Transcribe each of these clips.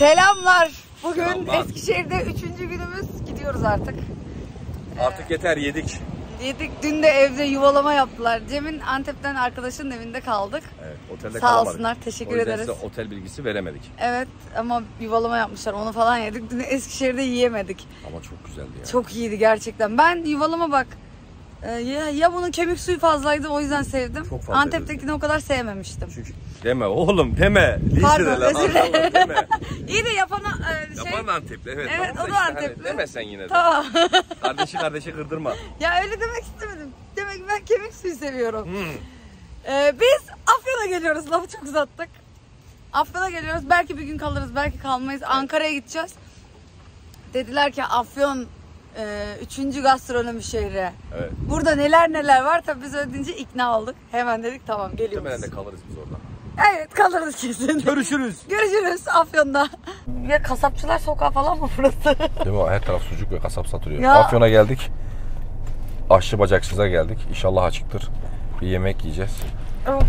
Selamlar. Bugün Selamlar. Eskişehir'de üçüncü günümüz. Gidiyoruz artık. Artık yeter yedik. Yedik. Dün de evde yuvalama yaptılar. Cem'in Antep'ten arkadaşının evinde kaldık. Evet, otelde Sağ kalamadık. olsunlar, teşekkür o yüzden ederiz. size otel bilgisi veremedik. Evet ama yuvalama yapmışlar. Onu falan yedik. Dün Eskişehir'de yiyemedik. Ama çok güzeldi ya. Çok iyiydi gerçekten. Ben yuvalama bak. E, Ya, ya bunun kemik suyu fazlaydı o yüzden sevdim. Çok fazla Antep'tekini o kadar sevmemiştim. Çünkü deme oğlum deme. Pardon, lan, özür dilerim. İyi de yapana e, şey... Yapan Antepli evet. Evet, o da işte, Antepli. Hani, deme sen yine de. Tamam. Kardeşi kardeşi kırdırma. ya öyle demek istemedim. Demek ki ben kemik suyu seviyorum. Hmm. Ee, biz Afyon'a geliyoruz. Lafı çok uzattık. Afyon'a geliyoruz. Belki bir gün kalırız, belki kalmayız. Ankara'ya gideceğiz. Dediler ki Afyon e, üçüncü gastronomi şehri. Evet. Burada neler neler var. Tabii biz ödeyince ikna olduk. Hemen dedik tamam geliyoruz. Muhtemelen de kalırız biz orada. Evet kalırız kesin. Görüşürüz. Görüşürüz Afyon'da. Ya kasapçılar sokağı falan mı burası? Değil mi? Her taraf sucuk ve kasap satılıyor. Ya. Afyon'a geldik. Aşçı bacaksıza geldik. İnşallah açıktır. Bir yemek yiyeceğiz.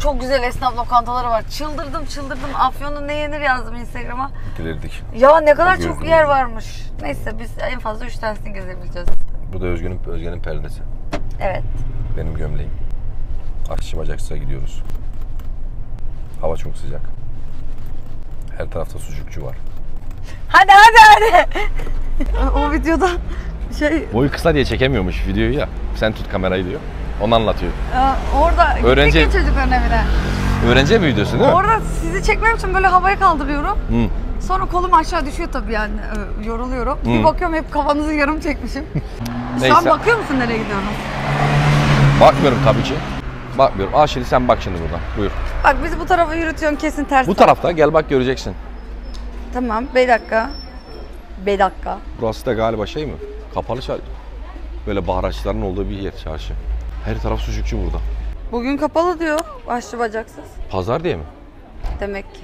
Çok güzel esnaf lokantaları var. Çıldırdım çıldırdım. Afyon'da ne yenir yazdım Instagram'a. Delirdik. Ya ne kadar çok yer yiyeyim. varmış. Neyse biz en fazla 3 tanesini gezebileceğiz. Bu da Özgün'ün Özge'nin perdesi. Evet. Benim gömleğim. Aşçı bacaksıza gidiyoruz. Hava çok sıcak. Her tarafta sucukçu var. Hadi hadi hadi. o videoda şey Boyu kısa diye çekemiyormuş videoyu ya. Sen tut kamerayı diyor. Onu anlatıyor. e, orada Öğrenci- gittik ya çocukların evine. Öğrenci evi videosu değil mi? Orada sizi çekmem için böyle havaya kaldırıyorum. Hı. Sonra kolum aşağı düşüyor tabii yani e, yoruluyorum. Bir Hı. bakıyorum hep kafanızı yarım çekmişim. Neyse. bakıyor musun nereye gidiyorum? Bakmıyorum tabii ki. Bakmıyorum. Aa şimdi sen bak şimdi buradan. Buyur. Bak bizi bu tarafa yürütüyorsun kesin ters. Bu tarafta gel bak göreceksin. Tamam bir dakika. Bir dakika. Burası da galiba şey mi? Kapalı çarşı. Böyle baharatçıların olduğu bir yer çarşı. Her taraf sucukçu burada. Bugün kapalı diyor. Başlı bacaksız. Pazar diye mi? Demek ki.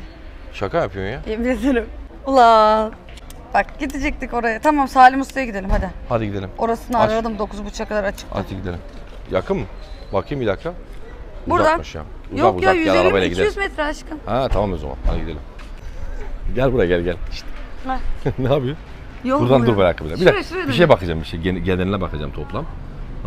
Şaka yapıyorsun ya. Yemin ederim. Ulan. Bak gidecektik oraya. Tamam Salim Usta'ya gidelim hadi. Hadi gidelim. Orasını Aç. aradım 9.30'a kadar açık. Hadi gidelim. Yakın mı? Bakayım bir dakika. Buradan. Uzakmış ya. Uzak Yok uzak ya gel 150 arabayla 200 gideriz. metre aşkım. Ha tamam o zaman. Hadi gidelim. Gel buraya gel gel. İşte. Ne yapıyorsun? Yok Buradan mu dur bir dakika bir dakika. Bir, dakika. bir şeye bakacağım bir şey. Gen- Geneline bakacağım toplam.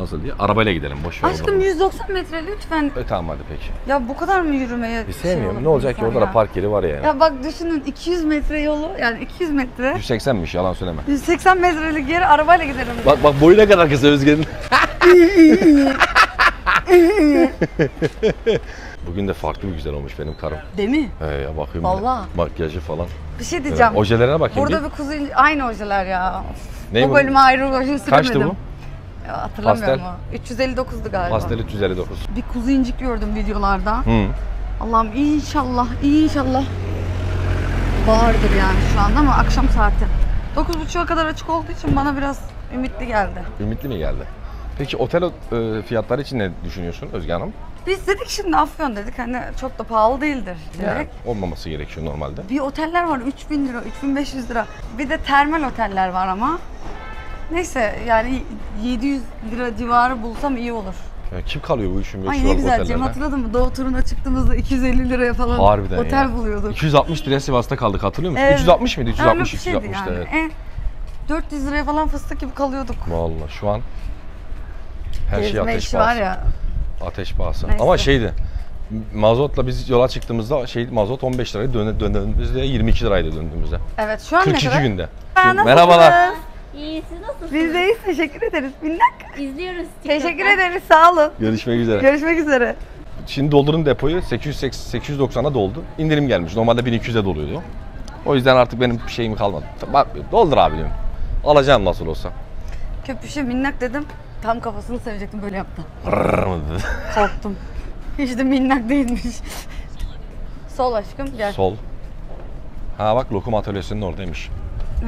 Nasıl diye. Arabayla gidelim boş ver. Aşkım oradan. 190 metre lütfen. E, tamam hadi peki. Ya bu kadar mı yürümeye Bir şey sevmiyorum. olur ne olacak ki insan orada da ya? park yeri var yani. Ya bak düşünün 200 metre yolu yani 200 metre 180'miş yalan söyleme. 180 metrelik yere arabayla giderim. Bak bak boyu ne kadar kısa Özge'nin. Bugün de farklı bir güzel olmuş benim karım. Değil mi? He ya bakıyorum. Vallahi. bile. Makyajı falan. Bir şey diyeceğim. ojelerine bakayım Burada bir. kuzu aynı ojeler ya. Ne bu bu? bölüme ayrı oje süremedim. Kaçtı bu? Hatırlamıyorum Pastel. ama. 359'du galiba. Pastel 359. Bir kuzu incik gördüm videolarda. Hı. Allah'ım inşallah, inşallah vardır yani şu anda ama akşam saati. 9.30'a kadar açık olduğu için bana biraz ümitli geldi. Ümitli mi geldi? Peki otel e, fiyatları için ne düşünüyorsun Özge Hanım? Biz dedik şimdi Afyon dedik hani çok da pahalı değildir dedik. Yani olmaması gerekiyor normalde. Bir oteller var 3000 lira, 3500 lira. Bir de termal oteller var ama. Neyse yani 700 lira civarı bulsam iyi olur. Ya kim kalıyor bu 3500 Ay ne liralık güzel Cem otellerde? hatırladın mı? Doğu turuna çıktığımızda 250 liraya falan Harbiden otel ya. buluyorduk. 260 liraya Sivas'ta kaldık hatırlıyor musun? Evet. 360 mıydı? Öyle 360 bir şeydi 360 yani. evet. E, 400 liraya falan fıstık gibi kalıyorduk. Vallahi şu an her şey Gezme ateş işi var pahası. ya. Ateş pahası. Neyse. Ama şeydi. Mazotla biz yola çıktığımızda şey mazot 15 liraydı dön döndüğümüzde 22 liraydı döndüğümüzde. Evet şu an ne 42 kadar? günde. Merhabalar. İyi siz nasılsınız? Biz deyiz teşekkür ederiz. Minnak. İzliyoruz. Teşekkür TikTok'tan. ederiz sağ olun. Görüşmek üzere. Görüşmek üzere. Şimdi doldurun depoyu 800 890'a doldu. İndirim gelmiş. Normalde 1200'e doluyordu. O yüzden artık benim bir şeyim kalmadı. Bak doldur abi diyorum. Alacağım nasıl olsa. Köpüşe minnak dedim. Tam kafasını sevecektim böyle yaptı. Korktum. Hiç de minnak değilmiş. Sol aşkım gel. Sol. Ha bak lokum atölyesinin oradaymış.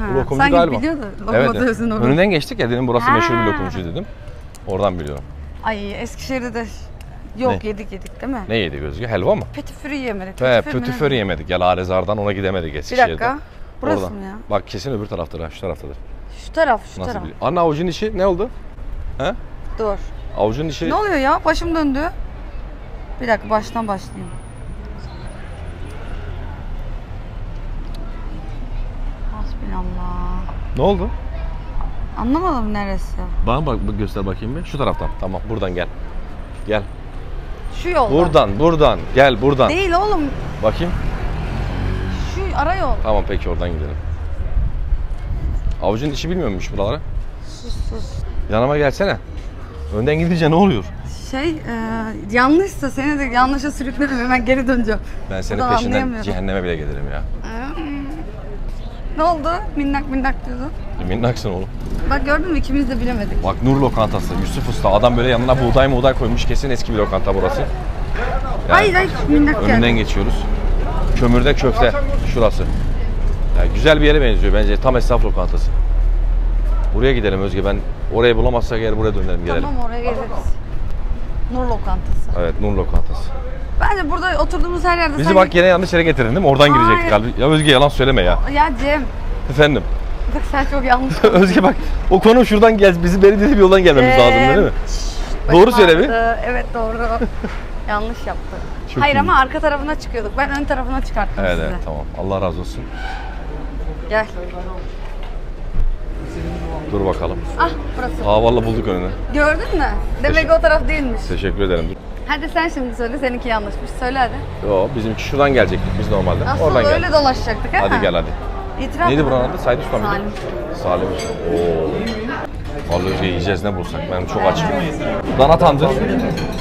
Ha, lokumcu sanki galiba. biliyordu. Evet. Orada. Önünden geçtik ya dedim burası meşhur bir Ha. lokumcu dedim. Oradan biliyorum. Ay Eskişehir'de de yok Ne? yedik yedik değil mi? Ne yedik Özge? Helva mı? Petifürü yemedik. He, pötüförü yemedik. Gel Arezar'dan ona gidemedik Bir Eskişehir'de. dakika. Burası Oradan. mı ya? Bak kesin öbür taraftadır ha, şu taraftadır. Şu taraf, şu Nasıl taraf. biliyor? Anne avucun içi ne oldu? He? Dur. Avucun içi... Ne oluyor ya? Başım döndü. Bir dakika baştan başlayayım. Allah. Ne oldu? Anlamadım neresi. Bana bak bak göster bakayım bir. Şu taraftan. Tamam buradan gel. Gel. Şu yolda. Buradan buradan. Gel buradan. Değil oğlum. Bakayım. Şu ara yol. Tamam peki oradan gidelim. Avucun içi bilmiyormuş buraları. Sus sus. Yanıma gelsene. Önden gidince ne oluyor? Şey e, yanlışsa seni de yanlışa sürüklerim hemen geri döneceğim. Ben senin peşinden cehenneme bile gelirim ya. Ne oldu? Minnak minnak diyordun. Minnaksın oğlum. Bak gördün mü ikimiz de bilemedik. Bak Nur Lokantası, Yusuf Usta. Adam böyle yanına buğday buğday koymuş. Kesin eski bir lokanta burası. Yani Hayır hayır minnak Önünden geldi. geçiyoruz. Kömürde köfte. Şurası. Yani güzel bir yere benziyor bence. Tam esnaf lokantası. Buraya gidelim Özge. Ben orayı bulamazsak eğer buraya dönelim gelelim. Tamam oraya geliriz. Nur lokantası. Evet Nur Lokantası. Bence burada oturduğumuz her yerde Bizi sen... bak yine yanlış yere getirdin değil mi? Oradan Hayır. girecektik galiba. Ya Özge yalan söyleme ya. Ya Cem. Efendim. Bak sen çok yanlış. Özge bak o konu şuradan gel. Bizi beri bir yoldan gelmemiz lazım değil mi? Şşş, Doğru söyle bir. Evet doğru. yanlış yaptı. Çok Hayır iyi. ama arka tarafına çıkıyorduk. Ben ön tarafına çıkarttım Evet sizi. evet tamam. Allah razı olsun. Gel. Dur bakalım. Ah burası. Aa vallahi bulduk önünü. Gördün mü? Demek Teşekkür- o taraf değilmiş. Teşekkür ederim. Dur. Hadi sen şimdi söyle. Seninki yanlışmış. Söyle hadi. Yo bizimki şuradan gelecektik biz normalde. Nasıl Oradan öyle gel. dolaşacaktık ha? Hadi gel hadi. İtiraf Neydi buranın adı? Said Usta mıydı? Salim. Salim. Oo. Vallahi Özge yiyeceğiz ne bulsak. Ben çok açım. Dana tandır.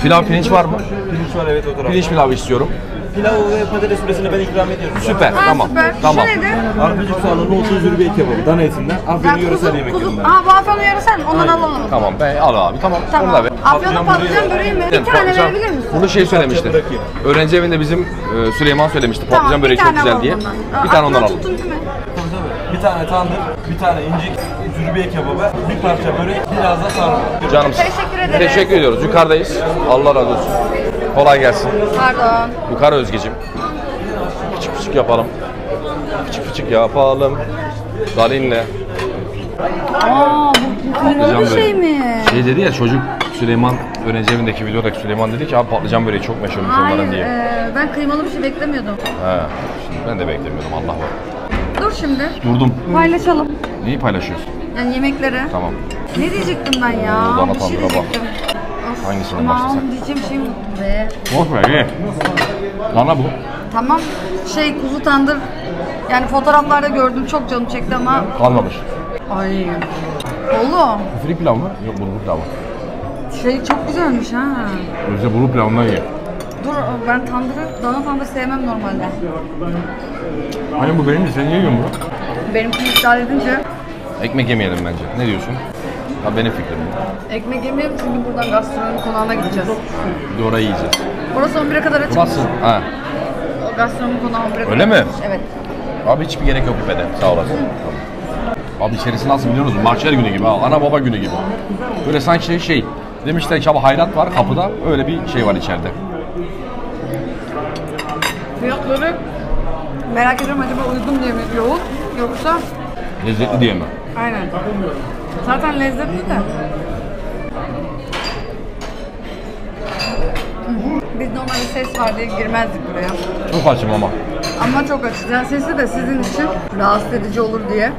Pilav pirinç var mı? Pirinç var evet o tarafta. Pirinç pilavı istiyorum. Pilav ve patates püresini ben ikram ediyorum. Süper. Ha, tamam. süper. Tamam. Şu nedir? Arpacık soğanlı nohutlu zürbiye kebabı dana etinden. Afyon'un kuzu, yöresel kuzu. yemeklerinden. Aa bu afyonu yarısan ondan alalım. Tamam ben al abi. Tamam. Onu Tamam. da ver. Afyonun patlıcan böreği mi? Bir tane Patlıcan- verebilir misin? Bunu şey söylemişti. Öğrenci evinde bizim e, Süleyman söylemişti. Tamam, Patlıcan böreği çok güzel diye. Bir tane ondan alalım. mi? Bir tane tandır, bir tane incik, zürbiye kebabı, bir parça börek, biraz da sarma. Canım. Teşekkür ederiz. Teşekkür ediyoruz. Yukarıdayız. Allah razı olsun. Kolay gelsin. Pardon. Yukarı Özgeciğim. Küçük küçük yapalım. Küçük küçük yapalım. Dalinle. Aa bu kıymalı bir şey mi? Şey dedi ya çocuk Süleyman öğrenci evindeki videodaki Süleyman dedi ki abi patlıcan böreği çok meşhurmuş Hayır, onların diye. e, ben kıymalı bir şey beklemiyordum. He. Şimdi ben de beklemiyordum Allah var. Dur şimdi, Durdum. paylaşalım. Neyi paylaşıyorsun? Yani yemekleri. Tamam. Ne diyecektim ben ya? Dana bir şey tandıra bak. diyecektim. Of, Hangisine aman, başlasak? diyeceğim şey unuttum be. Boş ver ye. Dana bu. Tamam, şey kuzu tandır. Yani fotoğraflarda gördüm çok canım çekti ama Kalmamış. ay oğlum Küfürlü pilav mı? Yok bulgur pilavı. şey çok güzelmiş ha. Özde bulgur pilavından ye. Dur ben tandırı, dana tandır sevmem normalde. Hani bu benim de sen yiyorsun bunu. Benimkini iptal edince Ekmek yemeyelim bence. Ne diyorsun? Ha benim fikrim ekmek yemeyelim çünkü buradan gastronomi konağına gideceğiz. Orayı yiyeceğiz. Burası 11'e kadar açık. Burası. Ha. O gastronomi konağı 11'e kadar Öyle mi? Evet. Abi hiçbir gerek yok büfede. Sağ olasın. Abi içerisi nasıl biliyor musun? Mahşer günü gibi ha. Ana baba günü gibi. Böyle sanki şey demişler ki abi hayrat var kapıda. Öyle bir şey var içeride. Fiyatları merak ediyorum acaba uygun diye mi yoğun yoksa Lezzetli diye mi? aynen. Zaten lezzetli de. Biz normalde ses var diye girmezdik buraya. Çok açım ama. Ama çok açız. Yani sesi de sizin için rahatsız edici olur diye.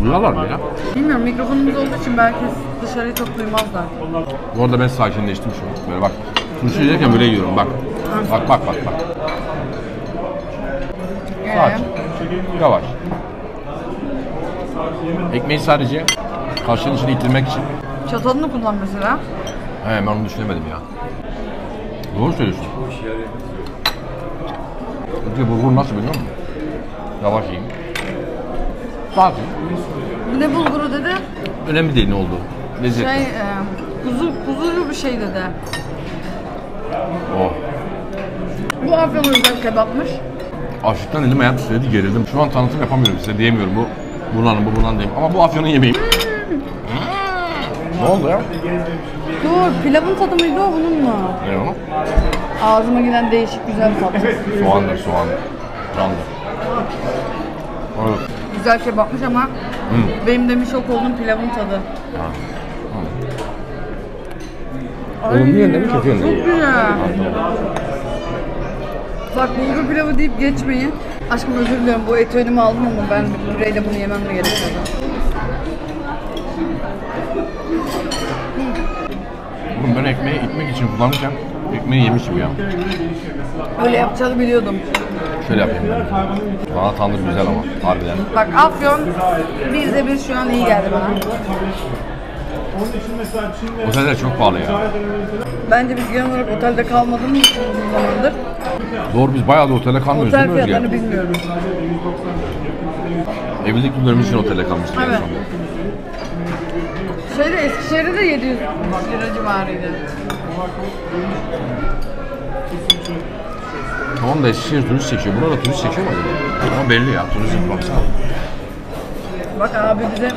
Duyuyorlar mı ya? Bilmiyorum mikrofonumuz olduğu için belki dışarıyı çok duymazlar. Bu arada ben sakinleştim şu an. Böyle bak. Turşu yerken böyle yiyorum bak. Bak bak bak bak. Ee, Sakin. Yavaş. Ekmeği sadece kaşığın içine ittirmek için. çatalını kullan mesela. He ben onu düşünemedim ya. Doğru söylüyorsun. Çünkü bulgur nasıl biliyor musun? Yavaş yiyin. Sakin. Bu ne bulguru dedi? Önemli değil ne olduğu. Lezzetli. Şey, e, kuzu, kuzulu bir şey dedi. Oh. Bu afyon uygun kebapmış. Açlıktan elim ayağım titredi gerildim. Şu an tanıtım yapamıyorum size diyemiyorum bu. Bunların bu bundan diyeyim. Ama bu afyonun yemeği. ne oldu ya? Dur, pilavın tadı mıydı o bunun mu? Ne o? Ağzıma giden değişik güzel bir tat. Soğandır soğan. Canlı. Evet. güzel kebapmış ama benim demiş şok olduğum pilavın tadı. Olumlu yönde mi kötü yönde mi? Çok güzel. Bak bulgur pilavı deyip geçmeyin. Aşkım özür dilerim bu eti önüme aldım ama ben püreyle bunu yemem mi gerekiyordu? Oğlum ben ekmeği ekmek için kullanırken ekmeği yemişim ya. Öyle yapacağını biliyordum. Şöyle yapayım ben. Bana tandır güzel ama harbiden. Bak Afyon bizde bir şu an iyi geldi bana. Oteller çok pahalı ya. Bence biz genel olarak otelde kalmadığımız için uzun zamandır Doğru biz bayağı da otele kalmıyoruz otel değil mi Özge? fiyatlarını bilmiyorum. Evlilik günlerimiz için otelde kalmıştık. en Evet. son. Şeyde Eskişehir'de de 700 lira civarıydı. Tamam da Eskişehir turist çekiyor. Burada turist çekiyor mu acaba? Ama belli ya turizm baksana. Bak abi bize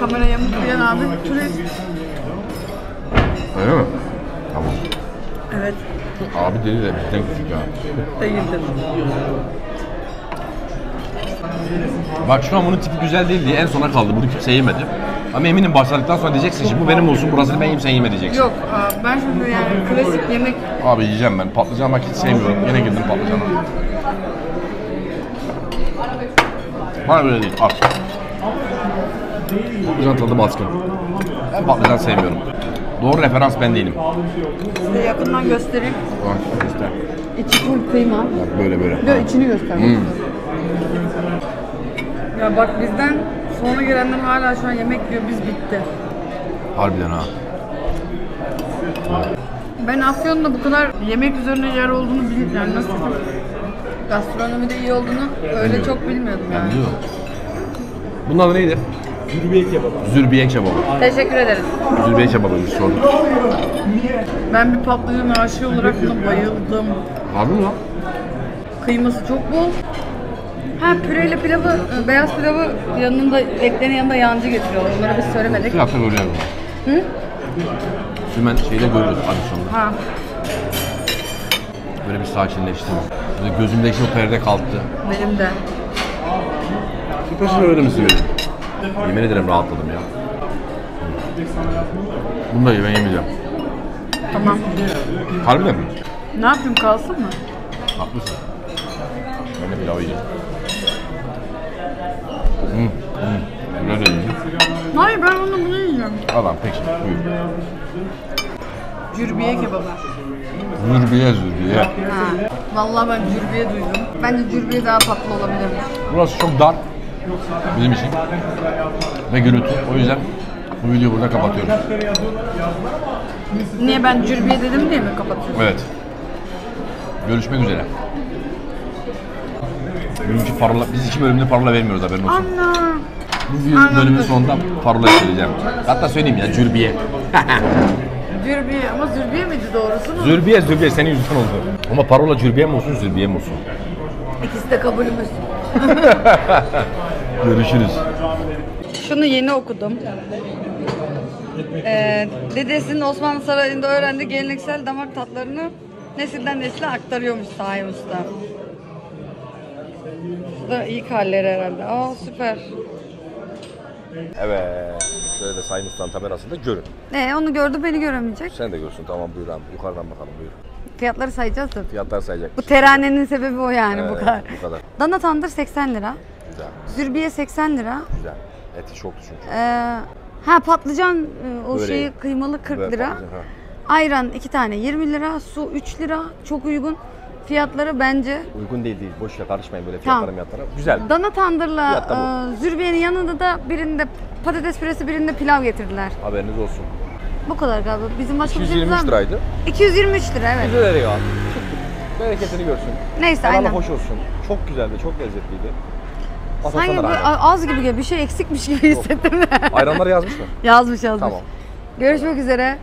kameraya mutlayan abi turist. Öyle mi? Tamam. Evet Abi dedi de bizden küçük ya. değildir. Bak şu an bunun tipi güzel değil diye en sona kaldı. Bunu kimse yemedi. Ama eminim başladıktan sonra diyeceksin şimdi bu benim olsun burasını ben yiyeyim sen yeme diyeceksin. Yok aa, ben şimdi yani klasik yemek Abi yiyeceğim ben. Patlıcan bak hiç sevmiyorum. Yine girdim patlıcana. Bana böyle değil. Al. Patlıcan tadı baskın. Ben patlıcan sevmiyorum. Doğru referans ben değilim. size yakından göstereyim. Bak işte. İçi full kıyma. Bak böyle böyle. Yok içini göster. Ya bak bizden sonra gelenler hala şu an yemek yiyor biz bitti. Harbiden ha. Ben Afyon'da bu kadar yemek üzerine yer olduğunu bilmiyorum. Yani nasıl gastronomide iyi olduğunu öyle çok bilmiyordum yani. Adı neydi? Zürbiye kebabı. Zürbiye kebabı. Teşekkür ederiz. Zürbiye kebabıymış sorduk. Ben bir patlıcan aşığı olarak buna bayıldım. Harbi mi lan? Kıyması çok bol. Ha püreyle pilavı, beyaz pilavı yanında, eklerin yanında yancı getiriyorlar. Onları biz söylemedik. Fiyatı göreceğim. Hı? Hemen şeyde görüyoruz adisyonda. Ha. Böyle bir sakinleştim. Böyle gözümdeki o perde kalktı. Benim de. Bir peşine öyle misin benim? Yemin ederim rahatladım ya. Bunu da ben yemeyeceğim. Tamam. Harbiden mi? Ne yapayım kalsın mı? Haklısın. Ben de pilavı yiyeceğim. Hı, hı. Güzel de yiyeceğim. Hayır ben onu bunu yiyeceğim. Adam peki, buyur. Cürbiye kebabı. Zürbiye zürbiye. Ha. Vallahi ben cürbiye duydum. Bence cürbiye daha tatlı olabilirmiş. Burası çok dar bizim için ve gürültü. O yüzden bu videoyu burada kapatıyorum. Niye ben cürbiye dedim diye mi kapatıyorsun? Evet. Görüşmek üzere. Bugünkü parola, biz iki bölümde parola vermiyoruz haberin olsun. Ana. Bu video Anladım. bölümün sonunda parola söyleyeceğim. Hatta söyleyeyim ya Cürbiye. Cürbiye ama zürbiye miydi doğrusu mu? Zürbiye Zürbiye senin yüzünden oldu. Ama parola Cürbiye mi olsun Zürbiye mi olsun? İkisi de kabulümüz. Görüşürüz. Şunu yeni okudum. Ee, dedesinin Osmanlı Sarayı'nda öğrendiği geleneksel damak tatlarını nesilden nesile aktarıyormuş Sahi Usta. Bu da ilk halleri herhalde. Aa süper. Evet. Şöyle de Sayın Usta'nın tabelasında görün. Ee, onu gördü beni göremeyecek. Sen de görsün tamam buyur abi. Yukarıdan bakalım buyur. Fiyatları sayacağız da. Fiyatlar sayacak. Bu teranenin sebebi o yani bu Evet, kadar. Bu kadar. Dana tandır 80 lira. Güzel. Zürbiye 80 lira. Güzel. Eti çoktu çünkü. Ee, ha patlıcan e, o Böreği. şeyi kıymalı 40 Böyle lira. patlıcan, ha. Ayran 2 tane 20 lira. Su 3 lira. Çok uygun. Fiyatları bence Uygun değil değil. Boş ver karışmayın böyle Tamam. fiyatlara fiyatlara. Güzel. Dana tandırla e, zürbiyenin yanında da birinde patates püresi birinde pilav getirdiler. Haberiniz olsun. Bu kadar galiba. Bizim başka bir şeyimiz var 223 mı? liraydı. 223 lira evet. Güzel ya. Bereketini görsün. Neyse Halalı aynen. hoş olsun. Çok güzeldi, çok lezzetliydi. Sanki Atasana böyle ayran. az gibi geliyor. Bir şey eksikmiş gibi hissettim. Ayranları yazmış mı? yazmış yazmış. Tamam. Görüşmek üzere.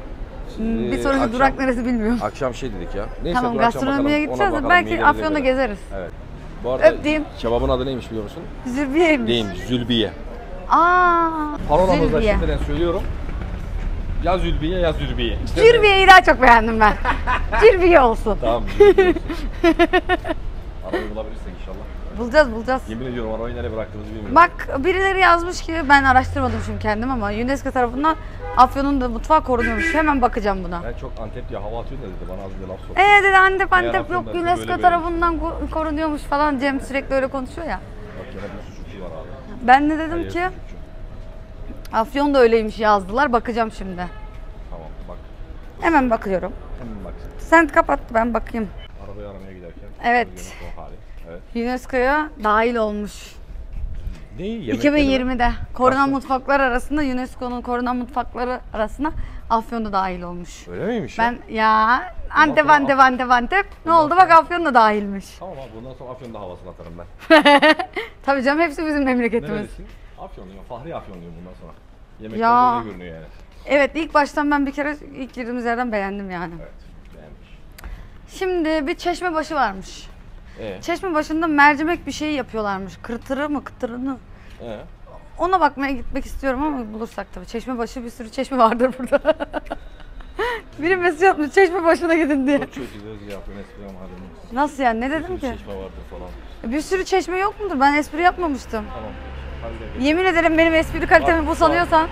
Hmm, Bir Ee, sonraki akşam- durak neresi bilmiyorum. Akşam şey dedik ya. Neyse tamam dur akşam gastronomiye bakalım. Ona gideceğiz de bakalım, belki midemize Afyon'da göre. gezeriz. Evet. Bu arada Öptüm. kebabın adı neymiş biliyor musun? Zürbiyeymiş. Değilmiş, Zülbiye. Aa, Parolamızda Zülbiye. şimdiden söylüyorum. Ya Zülbiye ya Zülbiye. İşte Zürbiye'yi daha çok beğendim ben. Zürbiye olsun. Tamam. Zülbiye olsun. Arabayı bulabilirsek inşallah. Bulacağız bulacağız. Yemin ediyorum arabayı nereye bıraktığımızı bilmiyorum. Bak birileri yazmış ki ben araştırmadım şimdi kendim ama UNESCO tarafından Afyon'un da mutfağı korunuyormuş. Hemen bakacağım buna. Ben çok Antep diye hava atıyor da dedi bana az önce laf soktu. Ee dedi Antep Antep yok UNESCO tarafından ko- korunuyormuş falan. Cem sürekli öyle konuşuyor ya. Bak yine bir suçlu var abi. Ben de dedim Hayır, ki suçlu. Afyon da öyleymiş yazdılar. Bakacağım şimdi. Tamam bak. Hemen bakıyorum. Hemen bak. Sen kapat ben bakayım. Arabayı aramaya giderken. Evet. Hali. Evet. UNESCO'ya dahil olmuş. Ne? Yemekleri mi? 2020'de korunan mutfaklar arasında UNESCO'nun korunan mutfakları arasına Afyon da dahil olmuş. Öyle miymiş ya? Ben ya Antep Antep Antep Antep ne oldu bak Afyon da dahilmiş. Tamam abi bundan sonra Afyon'da havasını atarım ben. Tabii canım hepsi bizim memleketimiz. Nerelisin? Afyonluyum. Fahri Afyonluyum bundan sonra. Yemekler Ya. öyle görünüyor yani. Evet ilk baştan ben bir kere ilk girdiğimiz yerden beğendim yani. Evet. Beğenmiş. Şimdi bir çeşme başı varmış. Ee? Çeşme başında mercimek bir şey yapıyorlarmış. Kırtırı mı kıtırını? Ee? Ona bakmaya gitmek istiyorum ama bulursak tabii. Çeşme başı bir sürü çeşme vardır burada. Biri mesaj atmış çeşme başına gidin diye. Çok kötü Özge Afyon espri ama. Nasıl yani ne Bir dedim sürü ki? çeşme vardır falan. Bir sürü çeşme yok mudur? Ben espri yapmamıştım. Tamam. Yemin ederim benim espri kalitemi bu sanıyorsan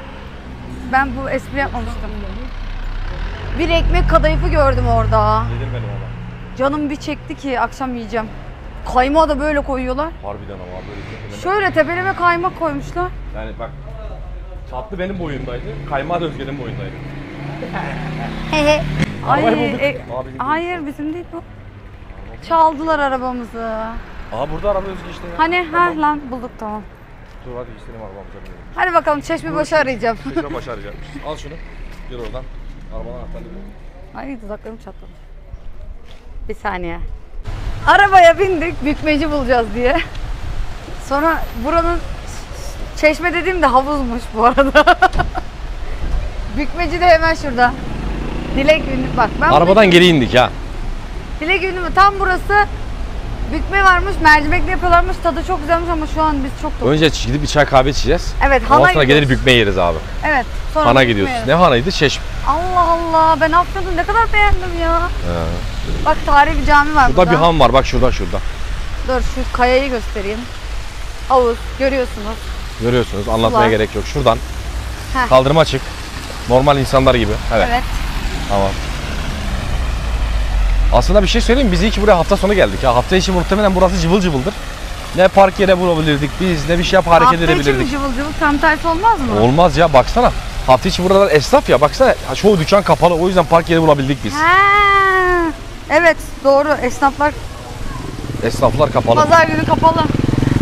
ben bu espri yapmamıştım. Bir ekmek kadayıfı gördüm orada. Yedir benim ama. Canım bir çekti ki akşam yiyeceğim. Kaymağı da böyle koyuyorlar. Harbiden ama böyle tepeleme. Şöyle tepeleme kaymak koymuşlar. Yani bak tatlı benim boyundaydı. Kaymağı da Özge'nin boyundaydı. Ay, Arabayı bulduk. e, hayır bizim değil bu. Çaldılar arabamızı. Aa burada araba Özge işte ya. Hani Tamam. ha lan bulduk tamam. Dur hadi istedim arabamıza binelim. Hadi bakalım çeşme başı arayacağım. Tekrar başaracakmış. Al şunu. Gir oradan. Arabanın anahtarını ver. Ay dudaklarım çatladı. Bir saniye. Arabaya bindik bükmeci bulacağız diye. Sonra buranın çeşme dediğim de havuzmuş bu arada. bükmeci de hemen şurada. Dilek ünlü bak ben Arabadan geri indik ya. Dilek ünlü mü? Tam burası bükme varmış, mercimekli yapıyorlarmış. Tadı çok güzelmiş ama şu an biz çok tok. Önce gidip bir çay kahve içeceğiz. Evet, Ondan hana sonra gelir gidiyoruz. bükme yeriz abi. Evet. Sonra Hana bükme gidiyoruz. yeriz. Ne hanaydı? Çeşme. Allah Allah ben Afyon'u ne kadar beğendim ya. Bak tarihi bir cami var burada. Burada bir han var bak şurada şurada. Dur şu kayayı göstereyim. Havuz görüyorsunuz. Görüyorsunuz anlatmaya Ulan. gerek yok. Şuradan Heh. kaldırıma çık. Normal insanlar gibi. Evet. Evet. Tamam. Aslında bir şey söyleyeyim mi? Biz iyi ki buraya hafta sonu geldik ya. Hafta içi muhtemelen burası cıvıl cıvıldır. Ne park yere bulabilirdik biz ne bir şey yap hareket Hafta içi mi edebilirdik. cıvıl cıvıl tam tersi olmaz mı? Olmaz ya baksana. Hafta içi buralar esnaf ya baksana. Çoğu dükkan kapalı o yüzden park yeri bulabildik biz. Ha. Evet doğru esnaflar Esnaflar kapalı. pazar günü kapalı.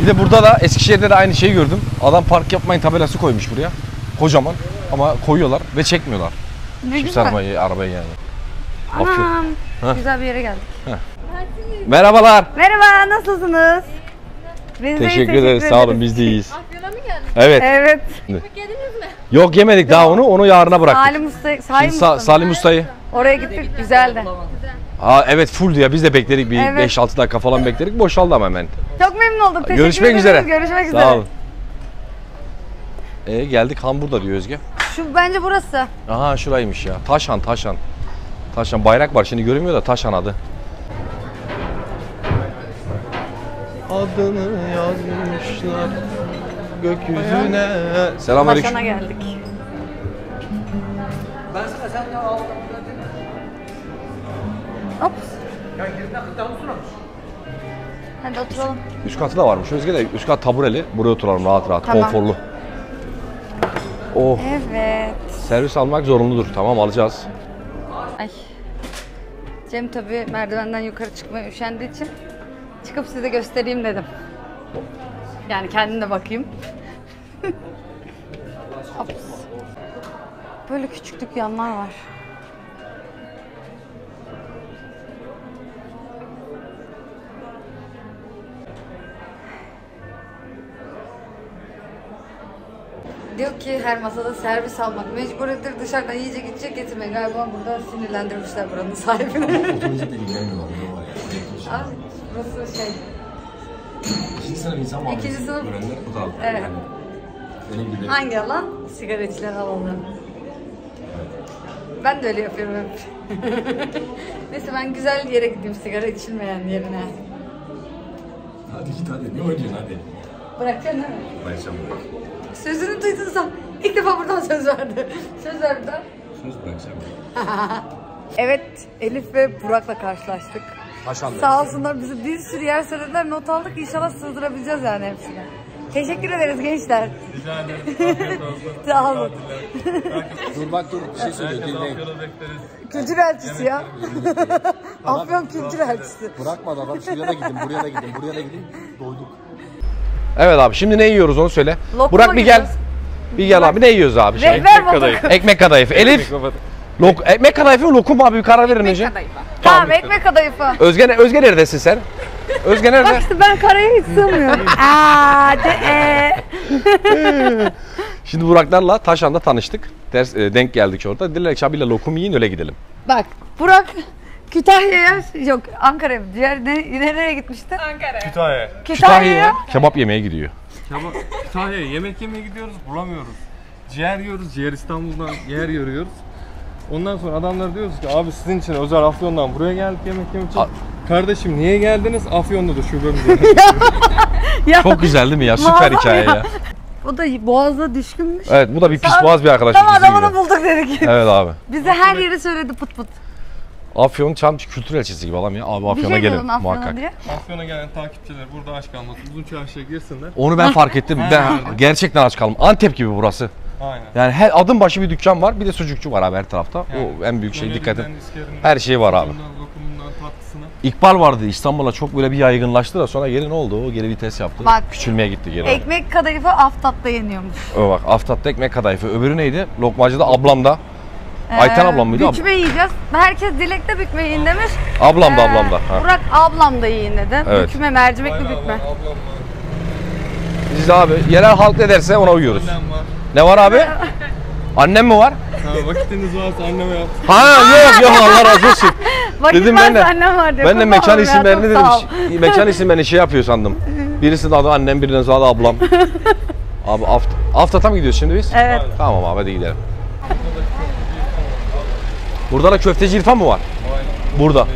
Bir de burada da Eskişehir'de de aynı şeyi gördüm. Adam park yapmayın tabelası koymuş buraya. Kocaman ama koyuyorlar ve çekmiyorlar. Ne Çift güzel. arabayı, arabayı yani. Afyon. Anam. Heh. Güzel bir yere geldik. Merhabalar. Merhaba nasılsınız? Biz Teşekkür ederiz. Sağ olun biz de iyiyiz. Afyon'a mı geldin? Evet. Evet. Yediniz mi? Yok yemedik daha onu. Onu yarına bıraktık. Salim Usta, Salim Sa- Usta. Salim Usta'yı. Oraya gittik güzeldi. Aa evet full ya. Biz de bekledik bir Evet. 5-6 dakika falan bekledik. Boşaldı ama hemen. Çok memnun olduk. Teşekkür Görüşmek ederiz. üzere. Görüşmek üzere. Sağ olun. Ee, geldik Han burada diyor Özge. Şu bence burası. Aha şuraymış ya. Taşhan, Taşhan. Taşhan bayrak var. Şimdi görünmüyor da Taşhan adı. Adını yazmışlar gökyüzüne. Selamünaleyküm. Taşan'a geldik. Ops. Hadi oturalım. Üst katı da varmış Özge de. Üst kat tabureli. Buraya oturalım rahat rahat. Tamam. Konforlu. Oh. Evet. Servis almak zorunludur. Tamam alacağız. Ay. Cem tabii merdivenden yukarı çıkmaya üşendiği için çıkıp size göstereyim dedim. Yani kendim de bakayım. Böyle küçük dükkanlar var. Diyor ki her masada servis almak mecburidir. Dışarıdan yiyecek içecek getirmeyin. Galiba burada sinirlendirmişler buranın sahibini. Oturunca da? Abi burası şey. İkinci sınıf insan muamelesi İkinci sınıf. görenler bu tarafta. Evet. Yani benim gibi. Hangi alan? Sigara içilen alanı. Ben de öyle yapıyorum hep. Neyse ben güzel yere gideyim sigara içilmeyen yerine. Hadi git hadi. Ne oynuyorsun hadi. Bırakacaksın değil mi? Bırakacağım bırak. Sözünü duydun sen. İlk defa buradan söz verdi. Söz verdi. lan. Söz bırakacağım. Evet, Elif ve Burak'la karşılaştık. Sağ olsunlar bizi bir sürü yer söylediler, not aldık. İnşallah sığdırabileceğiz yani hepsini. Teşekkür ederiz gençler. Rica ederim. Sağ olun. Dur bak dur bir şey söylüyor. Dinleyin. Kültür elçisi ya. Afyon kültür elçisi. Bırakmadı adam. Şuraya da gidin, buraya da gidin, buraya da gidin. Doyduk. Evet abi şimdi ne yiyoruz onu söyle. Lokma Burak bir gel. Bir gel abi ne yiyoruz abi? Şey. Rehber balık. Ekmek kadayıfı. Elif. Lok ekmek kadayıfı mı lokum abi bir karar verin önce. Tamam, ekmek kadayıfı. Özge, Özge neredesin sen? Özge nerede? Bak işte ben karaya hiç sığmıyorum. Aa, de, e. Şimdi Buraklarla Taşan'da tanıştık. Ders, e, denk geldik orada. Dediler ki abiyle lokum yiyin öyle gidelim. Bak Burak Kütahya'ya yok Ankara'ya diğer ne, nereye gitmişti? Kütahya. Kütahya'ya. Kütahya'ya kebap yemeye gidiyor. Kebap, Kütahya'ya yemek yemeye gidiyoruz bulamıyoruz. Ciğer yiyoruz. Ciğer İstanbul'dan yer yürüyoruz. Ondan sonra adamlar diyoruz ki abi sizin için özel Afyon'dan buraya geldik yemek yemek için. A- Kardeşim niye geldiniz? Afyon'da da şubemiz var. Ya, Çok güzel değil mi ya? Süper hikaye ya. ya. O da boğazda düşkünmüş. Evet bu da bir pis boğaz bir arkadaş. Tam bizim adamını bulduk dedik. Evet abi. Bize her yeri söyledi pıt pıt. Afyon Çam kültür elçisi gibi adam ya. Abi Afyon'a şey gelin Afyon'a muhakkak. diye. Afyon'a gelen takipçiler burada aşk almasın. Uzun çarşıya girsinler. Onu ben fark ettim. Ben gerçekten aç kaldım. Antep gibi burası. Aynen. Yani her adım başı bir dükkan var. Bir de sucukçu var abi her tarafta. O en büyük şey dikkat et. Her şey var abi. İkbal vardı İstanbul'a çok böyle bir yaygınlaştı da sonra geri ne oldu? O geri vites yaptı. Bak. Küçülmeye gitti geri. Ekmek kadayıfı Aftat'ta yeniyormuş. O bak Aftat'ta ekmek kadayıfı. Öbürü neydi? Lokmacıda ablamda. Ayten ablam mıydı? Bükme yiyeceğiz. Herkes dilekte bükme yiyin demiş. ablam da Ee, ablam da. Ha. Burak ablam da yiyin dedi. Evet. Bükme, mercimekli Hala bükme. var, ablam var, Biz de abi yerel halk ne derse ona uyuyoruz. annem var. Ne var abi? Annem mi var? Ha, vakitiniz varsa anneme yap. Ha yok yok Allah razı olsun. Vakit Dedim ben varsa de- annem var diyor. Ben de Kurban mekan olayım ya, isimlerini çok dedim. sağ ol. Mekan isimlerini şey yapıyor sandım. Birisinin adı annem, birinin adı ablam. Abi Aft Aftat'a mı gidiyoruz şimdi biz? Evet. Tamam abi hadi gidelim. Burada da köfteci İrfan mı var? Burada.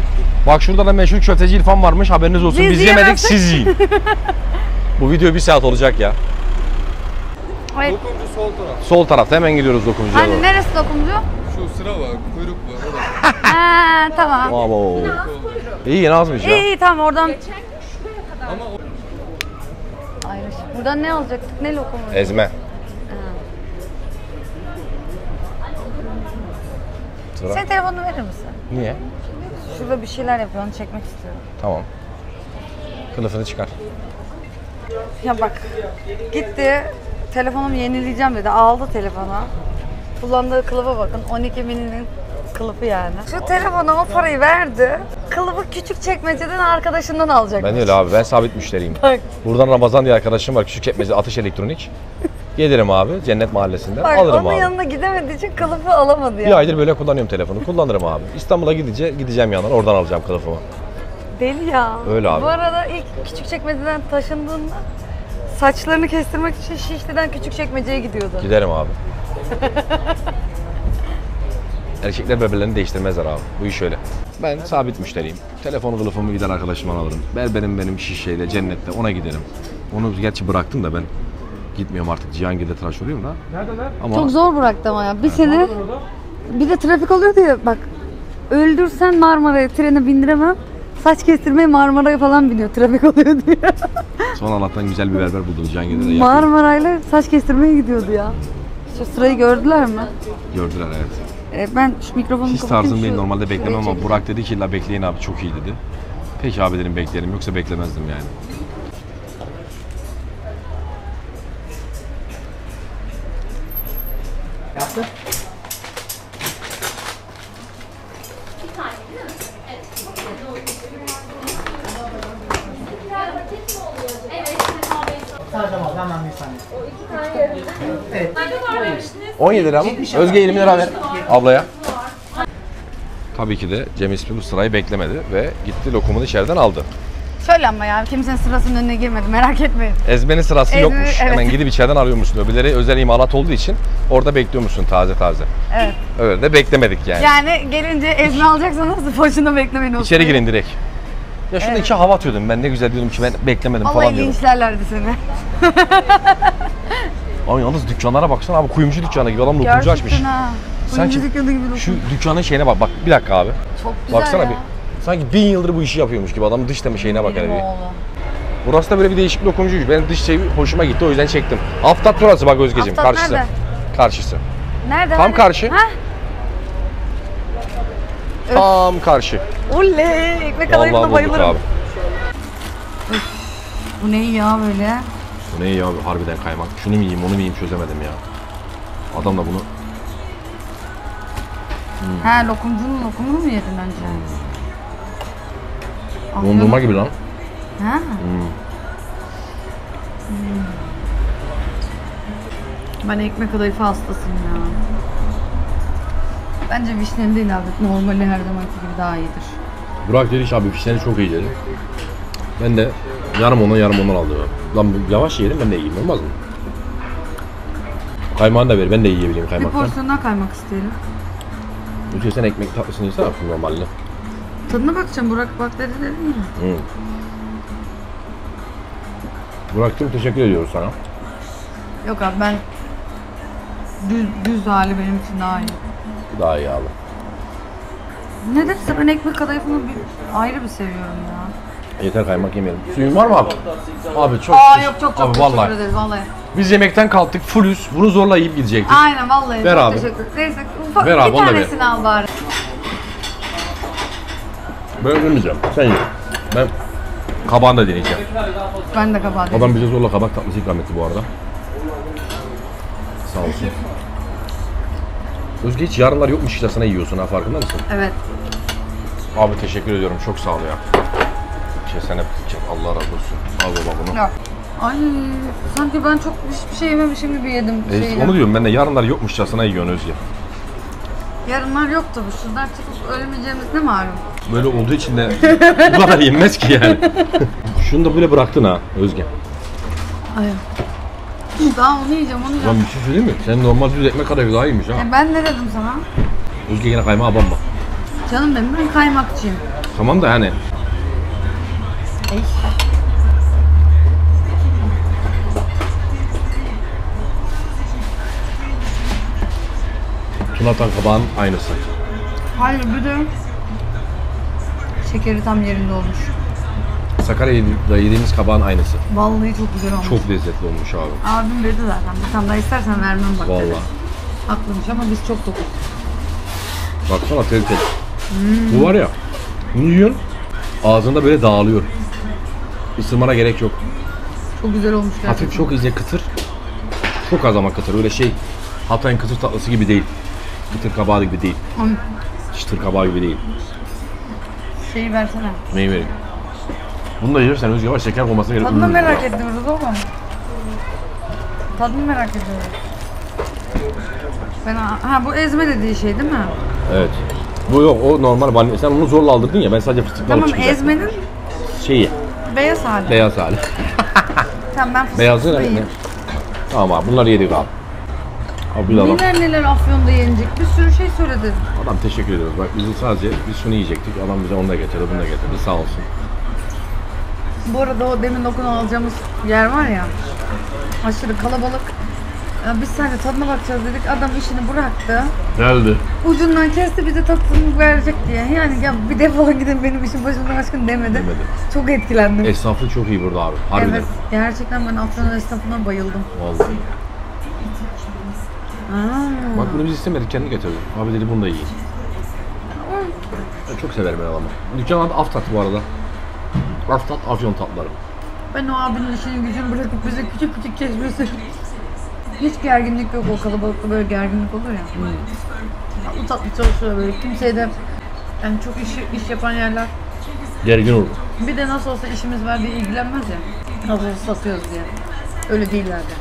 Bak şurada da meşhur köfteci İrfan varmış haberiniz olsun. Biz Biz, yemedik siz yiyin. Bu video bir saat olacak ya. Evet. Lokumcu sol taraf. Sol tarafta hemen gidiyoruz dokuncuya Hani doğru. neresi dokundu? Şu sıra var, kuyruk var. Orada. Ha tamam. Abo. İyi yine azmış ya. İyi iyi tamam oradan. Ama o Ay, şimdi buradan ne alacaktık? Ne lokumu? Ezme. Sıra. Senin telefonunu verir misin? Niye? Şurada bir şeyler yapıyor onu çekmek istiyorum. Tamam. Kılıfını çıkar. Ya bak gitti telefonumu yenileyeceğim dedi aldı telefonu. Kullandığı kılıfa bakın 12 mininin kılıfı yani. Şu telefona o parayı verdi. Kılıfı küçük çekmeceden arkadaşından alacak. Ben öyle abi. Ben sabit müşteriyim. Bak, Buradan Ramazan diye arkadaşım var. Küçük çekmece atış elektronik. Gelirim abi Cennet Mahallesi'nden. bak Alırım onun abi. yanına gidemediği için kılıfı alamadı ya. Bir aydır böyle kullanıyorum telefonu. Kullanırım abi. İstanbul'a gidince gideceğim yandan. Oradan alacağım kılıfımı. Deli ya. Öyle abi. Bu arada ilk küçük çekmeceden taşındığında saçlarını kestirmek için Şişli'den küçük çekmeceye gidiyordu. Giderim abi. Erkekler birbirlerini değiştirmezler abi. Bu iş öyle. Ben sabit müşteriyim. Telefon kılıfımı gider arkadaşımdan alırım. Berberim benim şişeyle cennette ona giderim. Onu gerçi bıraktım da ben gitmiyorum artık Cihangir'de tıraş oluyorum da. Neredeler? Ama Çok zor bıraktı ama ya. Bir sene bir de trafik oluyordu ya bak. Öldürsen Marmara'ya trene bindiremem. Saç kestirmeye Marmara'ya falan biniyor. Trafik oluyor diye. son Allah'tan güzel bir berber buldum Cihangir'de de. Marmara'yla saç kestirmeye gidiyordu ya. Şu sırayı gördüler mi? Gördüler evet. Ee, ben şu mikrofonu Hiç kapatayım, tarzım değil şu normalde beklemem ama. Burak dedi ki illa bekleyin abi çok iyi dedi. Peki abi dedim bekleyelim yoksa beklemezdim yani. 17 lira mı? Özge 20 lira ver ablaya. Tabii ki de Cem İsmi bu sırayı beklemedi ve gitti lokumunu içeriden aldı. Şöyle ama ya kimsenin sırasının önüne girmedi merak etmeyin. Ezmenin sırası Ezme, yokmuş. evet. Hemen gidip içeriden alıyormuşsun. Öbürleri özel imalat olduğu için orada bekliyormuşsun taze taze. Evet. Öyle de beklemedik yani. Yani gelince ezme alacaksanız boşuna beklemeyin. o İçeri girin direkt. Ya şurada Evet. iki hava atıyordum ben ne güzel diyordum ki ben beklemedim falan Vallahi diyordum. linçlerlerdi seni. Abi yalnız dükkanlara baksana abi kuyumcu dükkanı gibi adam lokumcu açmış. Gerçekten ha. Sanki Kuyumcu dükkanı gibi Şu dokun. dükkanın şeyine bak bak bir dakika abi. Çok güzel Baksana ya. bir. Sanki bin yıldır bu işi yapıyormuş gibi adam dış deme şeyine bak hele bir. oğlum. Burası da böyle bir değişik lokumcuymuş. Benim dış şey hoşuma gitti o yüzden çektim. Haftat burası bak Özgeciğim Haftat karşısı. nerede? Karşısı. Nerede? Tam Nerede? karşı. Ha? Tam karşı. Oley! Ekmek Vallahi alayımına bulduk bayılırım. abi. Bu ne ya böyle? Ne ya harbiden kaymak. Şunu mu yiyeyim onu mu yiyeyim çözemedim ya. Adam da bunu Ha lokumcunun lokumunu mu yedin önce? Afiyet dondurma gibi lan. Ha? Hmm. Hmm. Ben ekmek kadayıfı hastasıyım ya. Bence vişneli değil abi. Normali her zamanki gibi daha iyidir. Burak dedi abi fişleri çok iyi dedi. Ben de yarım ondan yarım ondan aldım. Lan yavaş yiyelim ben de yiyeyim olmaz mı? Kaymağını da ver ben de yiyebileyim Bir kaymaktan. porsiyondan kaymak isteyelim. Lütfen sen ekmek tatlısını yesene abi normalde. Tadına bakacağım Burak bak dedi dedin ya. Hı. Burak'cığım teşekkür ediyoruz sana. Yok abi ben düz, düz hali benim için daha iyi. Daha iyi abi. Nedense ben ekmek kadayıfını bir, ayrı bir seviyorum ya. Yeter kaymak yemeyelim. Suyun var mı abi? Abi çok Aa yok çok çok Abi teşekkür vallahi. ederiz vallahi. Biz yemekten kalktık fullüz. Bunu zorla yiyip gidecektik. Aynen vallahi Ver çok abi. teşekkür Neyse ufak Ver bir abi, onu da ver. tanesini al bari. Ben yemeyeceğim. Sen ye. Ben kabağını da deneyeceğim. Ben de kabahat Adam bize zorla kabak tatlısı ikram etti bu arada. Sağ olsun. Özge hiç yarınlar yokmuş sana yiyorsun ha farkında mısın? Evet. Abi teşekkür ediyorum çok sağ ol ya. Kesene Allah razı olsun. Al baba bunu. Yok. Ay sanki ben çok hiçbir şey yememişim gibi yedim. E, şeyi. onu diyorum ben de yarınlar yokmuşçasına yiyorsun Özge. Yarınlar yok tabii. Şuradan çıkıp ölmeyeceğimiz ne malum. Böyle olduğu için de bu kadar yenmez ki yani. Şunu da böyle bıraktın ha Özge. Ay. Daha onu yiyeceğim onu Lan yiyeceğim. bir şey söyleyeyim mi? Senin normal düz ekmek kadar daha iyiymiş ha. E ben ne dedim sana? Özge yine kaymağı bamba. Canım benim ben kaymakçıyım. Tamam da hani Tunatan kabağın aynısı. Hayır bir de şekeri tam yerinde olmuş. Sakarya'da yediğimiz kabağın aynısı. Vallahi çok güzel olmuş. Çok lezzetli olmuş abi. Abim dedi zaten bir tane daha istersen vermem bak dedi. Vallahi. Haklıymış ama biz çok dokuz. Baksana tel tel. Bu var ya, bunu yiyorsun, ağzında böyle dağılıyor. Isırmana gerek yok. Çok güzel olmuş gerçekten. Hafif çok ince kıtır. Çok az ama kıtır. Öyle şey, Hatay'ın kıtır tatlısı gibi değil. Kıtır kabağı gibi değil. Çıtır kabağı gibi değil. Şeyi versene. Neyi vereyim? Bunu da yersen Özge var şeker komasına gerek Tadını yok. merak ediyoruz oğlum. Tadını merak ediyoruz. Ben ha bu ezme dediği şey değil mi? Evet. Bu yok o normal vanilya. Sen onu zorla aldırdın ya ben sadece fıstıklı alıp Tamam çıkacaktım. ezmenin Şeyi, beyaz hali. beyaz hali. Tamam ben Beyazı ne? ne? Tamam abi bunları yedik abi. Abi adam, Neler neler Afyon'da yenecek bir sürü şey söyledi. adam teşekkür ediyoruz. Bak bizi sadece biz şunu yiyecektik. Adam bize onu da getirdi, bunu da getirdi. Sağ olsun. Bu arada o demin dokunu alacağımız yer var ya aşırı kalabalık. Ya Biz sadece tadına bakacağız dedik. Adam işini bıraktı. Geldi. Ucundan kesti bize tadını verecek diye. Yani ya bir defolun gidin benim işim başımdan aşkın demedi. Demedi. Çok etkilendim. Esnaflık çok iyi burada abi. Harbiden. Evet. Gerçekten ben Afyon esnafına bayıldım. Vallahi. Aa. Bak bunu biz istemedik kendi getirdi. Abi dedi bunu da yiyin. Ben çok severim ben adamı. Dükkan adı Aftat bu arada. Aftat Afyon tatlıları. Ben o abinin işini gücünü bırakıp bize küçük küçük kesmesi. Hiç gerginlik yok o kalabalıkta böyle gerginlik olur ya. Tatlı tatlı çalışıyor böyle kimseye de yani çok iş, iş yapan yerler Gergin olur. bir de nasıl olsa işimiz var diye ilgilenmez ya. Nasıl olsa satıyoruz diye. Öyle değillerdi.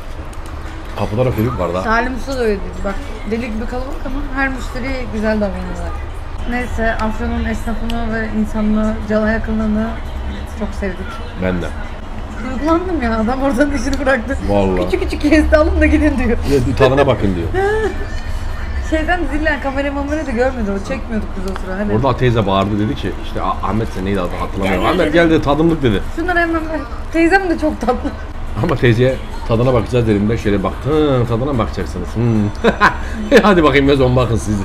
Kapıda da kuyruk var da. Salim Usta da öyle dedi. Bak deli gibi kalabalık ama her müşteriye güzel davranıyorlar. Neyse Afyon'un esnafını ve insanlığı, cana yakınlığını çok sevdik. Ben de. Duygulandım ya adam oradan işini bıraktı. Vallahi. Küçük küçük kesti alın da gidin diyor. Bir tadına bakın diyor. Şeyden zillen kamera mamara da görmedi o çekmiyorduk biz o sıra. Hadi. Orada teyze bağırdı dedi ki işte "Ah- Ahmet sen neydi adı hatırlamıyorum. Ahmet geldi tadımlık dedi. Şunları hemen ver. Teyzem de çok tatlı. Ama teyzeye tadına bakacağız dediğimde şöyle baktı. Hı, tadına bakacaksınız? Hı. Hadi bakayım ne zaman bakın siz.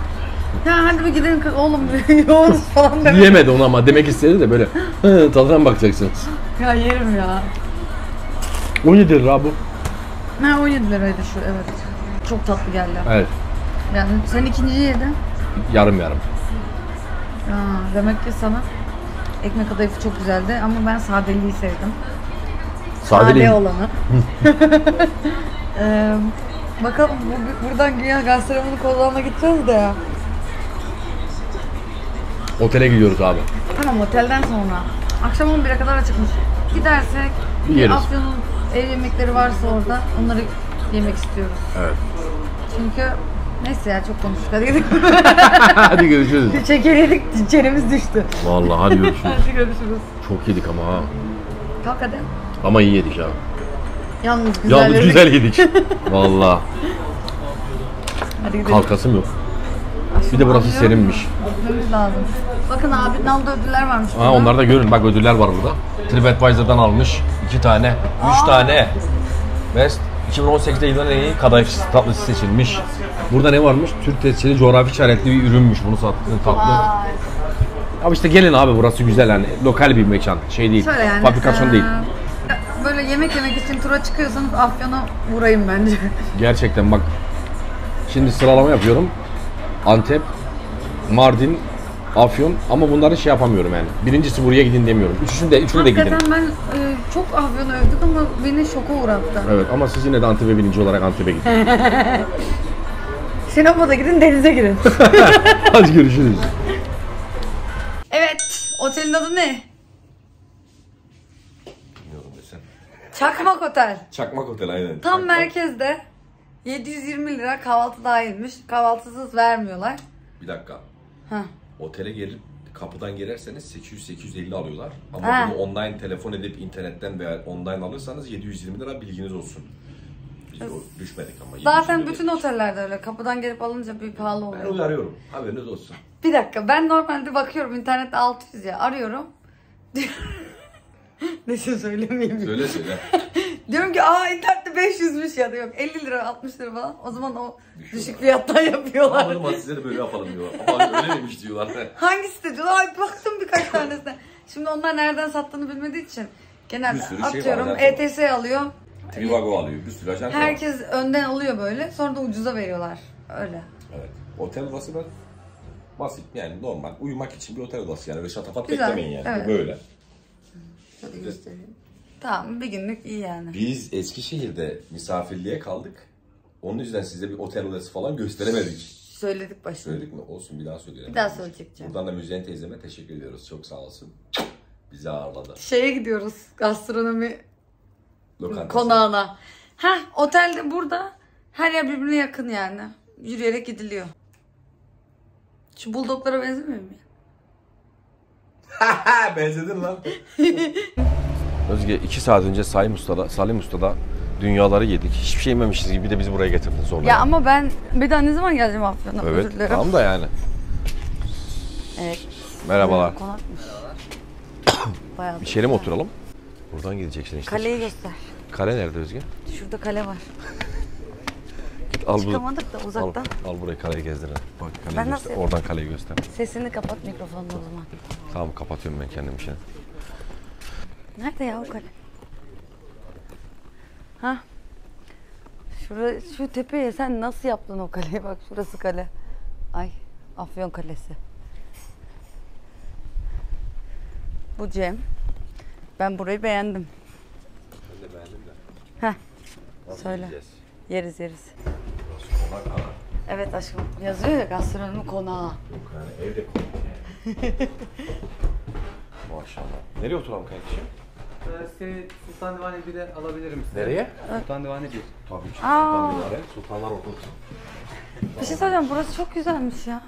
Ya hadi bir gidelim kız oğlum yoğuruz falan demek. Diyemedi onu ama demek istedi de böyle "Hı, tadına bakacaksınız? Ya yerim ya. 17 lira bu. Ha 17 liraydı şu evet. Çok tatlı geldi. Evet Yani sen ikinciyi yedin. yarım yarım. Aa, demek ki sana ekmek kadayıfı çok güzeldi ama ben sadeliği sevdim. Sade olanı. Ee, bakalım bu, buradan Dünya Gastronomi Kozan'a gideceğiz de ya. Otele gidiyoruz abi. Tamam otelden sonra. Akşam 11'e kadar açıkmış. Gidersek yeriz. Afyon'un ev yemekleri varsa orada onları yemek istiyoruz. Evet. Çünkü neyse ya çok konuştuk hadi gidelim. hadi görüşürüz. Şeker yedik çenemiz düştü. Vallahi hadi görüşürüz. Hadi görüşürüz. Çok yedik ama ha. Kalk hadi. Ama iyi yedik ha. Yalnız güzel Yalnız yedik. güzel yedik. Hadi gidelim. kalkasım yok. Bir de burası serinmiş. Gitmemiz lazım. Bakın abi nalda ödüller varmış. Ha burada. onlar da görün. Bak ödüller var burada. TripAdvisor'dan almış. iki tane. Üç tane. Best 2018'de yılın en iyi kadayıf tatlısı seçilmiş. Burada ne varmış? Türk tescilli coğrafi işaretli bir ürünmüş bunu sattığın tatlı. Vay. Ama işte gelin abi burası güzel yani. Lokal bir mekan. Şey değil. Şöyle yani. Fabrikasyon değil. Böyle yemek yemek için tura çıkıyorsanız Afyon'a uğrayın bence. Gerçekten bak. Şimdi sıralama yapıyorum. Antep, Mardin, Afyon ama bunları şey yapamıyorum yani. Birincisi buraya gidin demiyorum. Üçüncü de, üçünü de gidin. Hakikaten ben e, çok Afyon'u övdük ama beni şoka uğrattı. Evet ama siz yine de Antep'e birinci olarak Antep'e gidin. Sinop'a da gidin denize girin. Hadi görüşürüz. evet. Otelin adı ne? Bilmiyorum desem. Çakmak Otel. Çakmak Otel aynen. Tam merkezde. 720 lira kahvaltı dahilmiş. Kahvaltısız vermiyorlar. Bir dakika. Heh. Otele gelip kapıdan girerseniz 800-850 alıyorlar. Ama Ha. bunu online telefon edip internetten veya online alırsanız 720 lira bilginiz olsun. Biz o düşmedik ama. Zaten 720 bütün lira. otellerde öyle. Kapıdan gelip alınca bir pahalı Ben oluyor. uyarıyorum. Haberiniz olsun. Bir dakika ben normalde bakıyorum internette 600 ya arıyorum. Neyse söylemeyeyim. Söyle söyle. Diyorum ki aa internette 500'müş ya da yok 50 lira 60 lira falan. O zaman o düşük fiyattan yapıyorlar. Ama zaman size de böyle yapalım diyorlar. Ama öyle demiş diyorlar. Hangisi de diyorlar ay baktım birkaç tanesine. Şimdi onlar nereden sattığını bilmediği için genelde sürü şey var atıyorum. ETS alıyor. Trivago alıyor. Bir sürü ajan var. Herkes önden alıyor böyle sonra da ucuza veriyorlar. Öyle. Evet. Otel odası da basit yani normal. Uyumak için bir otel odası yani. Ve şatafat beklemeyin yani. evet. Böyle. Hadi göstereyim. Tamam bir günlük iyi yani. Biz Eskişehir'de misafirliğe kaldık. Onun yüzden size bir otel odası falan gösteremedik. Söyledik başta. Söyledik mi? Olsun bir daha söyleyelim. Bir daha söyleyeceğim. Buradan da Müzeyyen teyzeme teşekkür ediyoruz. Çok sağ olsun. Bizi ağırladı. Şeye gidiyoruz gastronomi Lokantası. konağına. Ha otelde burada her yer birbirine yakın yani. Yürüyerek gidiliyor. Şu buldoklara benzemiyor mu? benzedin lan. Özge iki saat önce Salim Usta'da, Salim Usta'da dünyaları yedik. Hiçbir şey yememişiz gibi bir de bizi buraya getirdin zorla. Ya ama ben bir daha ne zaman geleceğim Afyon'a? Özür Evet dilerim. tamam da yani. Evet. Merhabalar. Konakmış. Bayağı Bir şeyle mi oturalım? Buradan gideceksin işte. Kaleyi göster. Kale nerede Özge? Şurada kale var. Al bu. Çıkamadık da Al, uzaktan. al burayı kaleyi gezdirelim. Bak kaleyi Ben göster. nasıl yapayım? Oradan kaleyi göster. Sesini kapat mikrofonunu o zaman. Tamam kapatıyorum ben kendim işini. Nerede ya o kale? Ha? Şura, şu tepeye sen nasıl yaptın o kaleyi? Bak şurası kale. Ay Afyon Kalesi. Bu Cem. Ben burayı beğendim. Ben de beğendim de. Heh. Söyle. Yeriz yeriz. Evet aşkım yazıyor ya gastronomi konağı. Yani evde Maşallah. Nereye oturalım kardeşim? Seni Sultan Divane 1'e alabilirim size. Nereye? Sultan Divane 1. Tabii ki. Aa. Sultanlar, Sultanlar otursun. Bir şey söyleyeceğim burası çok güzelmiş ya.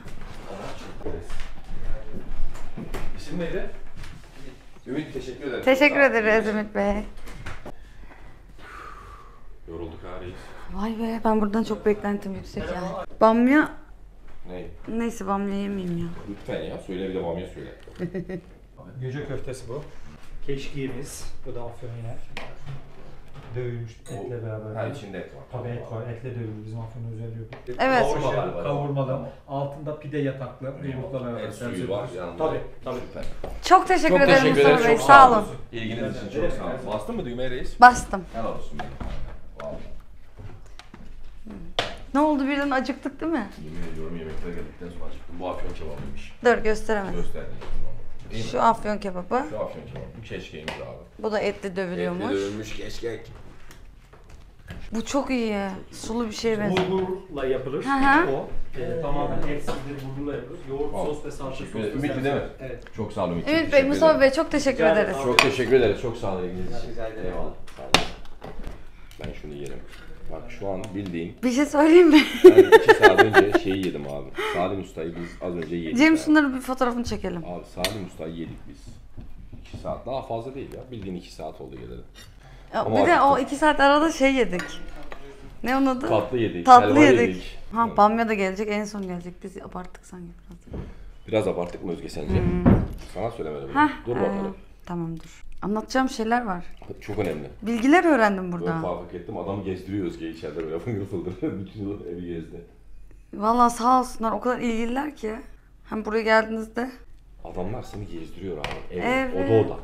İsim neydi? Ümit teşekkür ederim. Teşekkür ederiz Ümit Bey. Yorulduk ha reis. Vay be ben buradan çok beklentim yüksek ya. Bamya Ne? Neyse bamya yemeyeyim ya. Lütfen ya söyle bir de bamya söyle. Göce köftesi bu. Keşkiğimiz. Bu da afyon yine. Dövülmüş etle beraber. Ha içinde et var. Tabii et var. Etle dövülmüş. Bizim afyonun özelliği bu. Evet. Kavurma galiba. Kavurmalı. Altında pide yataklı. Yoğurtla beraber. Et suyu servis var ediyoruz. yanında. Tabii. Tabii. Süper. Çok teşekkür Çok ederim teşekkür Mustafa. Bey. Çok Sağ olun. İlginiz için çok sağ olun. Bastın mı düğmeye reis? Bastım. Helal olsun benim. Vallahi. Ne oldu birden acıktık değil mi? Yemin ediyorum yemekler geldikten sonra acıktım. Bu afyon kebabıymış. Dur gösteremedim. Gösterdim. Değil mi? Şu afyon kebabı. Şu afyon kebabı. Bu keşkeğimiz abi. Bu da etli Etli dövülüyormuş. dövülmüş keşkek. Bu çok iyi. Sulu bir şeye benziyor. Bulgurla yapılır. Hı hı. O. Ee, tamamen etsiz bir bulgurla yapılır. Yoğurt, sos ve salça sos. Servis- değil mi? Evet. Çok sağ olun Ümit. Ümit Bey, Teşekkür Mustafa. Bey çok teşekkür ederiz. ederim. Çok teşekkür ederiz. Çok sağ olun ilginiz için. Rica ederim. Eyvallah. Ben şunu yerim. Bak şu an bildiğin Bir şey söyleyeyim mi? ben iki saat önce şeyi yedim abi. Salim Usta'yı biz az önce yedik. Cem ya. şunları bir fotoğrafını çekelim. Abi Salim Usta'yı yedik biz. 2 saat. Daha fazla değil ya. Bildiğin 2 saat oldu geleli. Ya, Ama bir de o acıktım. iki saat arada şey yedik. Ne onun adı? Tatlı yedik. Tatlı helva yedik. Ha bamya da gelecek en son gelecek. Biz abarttık sanki biraz. Biraz abarttık mı Özge sence? Sana söylemedim. Hmm. Dur bakalım. tamam dur. Anlatacağım şeyler var. Çok önemli. Bilgiler öğrendim Ben burada. fark ettim. Adam gezdiriyor Özge'yi içeride böyle fıngır fıldır. Bütün yıl evi gezdi. Vallahi sağ olsunlar o kadar ilgililer ki. Hem buraya geldiğinizde Adamlar seni gezdiriyor abi. Ev, Evet. oda oda.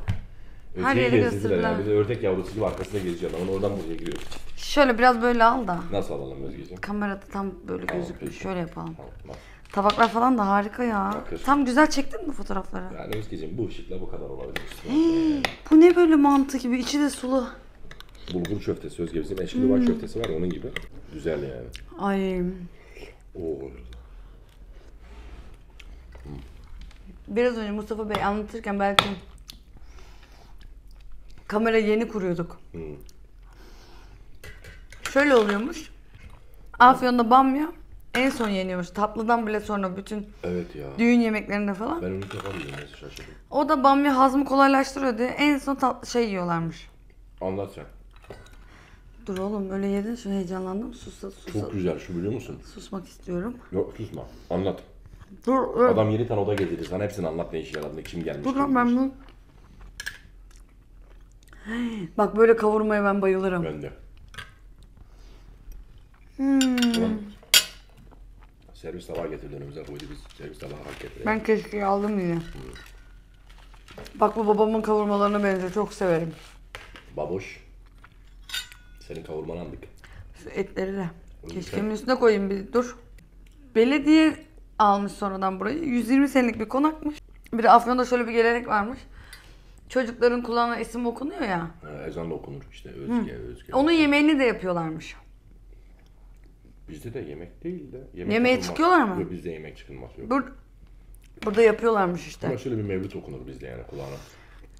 Her Özge'yi yeri gezdirdiler yani. Bir de ördek yavrusu gibi arkasına geziyor adamın. Oradan buraya giriyor. şöyle biraz böyle al da. Nasıl alalım Özge'ciğim? Kamerada tam böyle gözüküyor. Şöyle yapalım. Tamam, tamam. Tabaklar falan da harika ya. Bakır. Tam güzel çektin mi fotoğrafları? Yani Özge'ciğim bu ışıkla bu kadar olabilir. Bu ne böyle mantı gibi içi de sulu. Bulgur köftesi Özge bizim eşkili var köftesi var ya, onun gibi. Güzel yani. Ay. Oo. Biraz önce Mustafa Bey anlatırken belki kamera yeni kuruyorduk. Hı. Şöyle oluyormuş. Afyon'da bamya en son yeniyormuş. Tatlıdan bile sonra bütün Evet ya. düğün yemeklerinde falan. Ben onu biliyorum nasıl şaşırdım. O da bamya hazmı kolaylaştırıyor diye en son tatlı şey yiyorlarmış. Anlat sen. Dur oğlum öyle yedin şu heyecanlandım. Susa susa. Çok güzel şu biliyor musun? Susmak istiyorum. Yok susma. Anlat. Dur dur. Adam 7 tane oda gezdirdi. Sana hepsini anlat ne işe yaradığını, kim gelmiş. Dur kim lan ben bunu. Bak böyle kavurmaya ben bayılırım. Ben de. Hmm. Ulan, Servis tabağı getirdi önümüze koydu biz servis tabağı hak getirelim. Ben keşke aldım yine. Bak bu babamın kavurmalarına benziyor. Çok severim. Baboş. Senin kavurmanı aldık. Şu etleri de. Keşkemin üstüne koyayım bir dur. Belediye almış sonradan burayı. 120 senelik bir konakmış. Bir de Afyon'da şöyle bir gelenek varmış. Çocukların kulağına isim okunuyor ya. Ha, ezan da okunur işte Özge Özge. Onun yemeğini de yapıyorlarmış. Bizde de yemek değil de. Yemek Yemeğe çıkıyorlar mı? Yok bizde yemek çıkılmaz yok. Bur burada yapıyorlarmış işte. Ama şöyle bir mevlüt okunur bizde yani kulağına.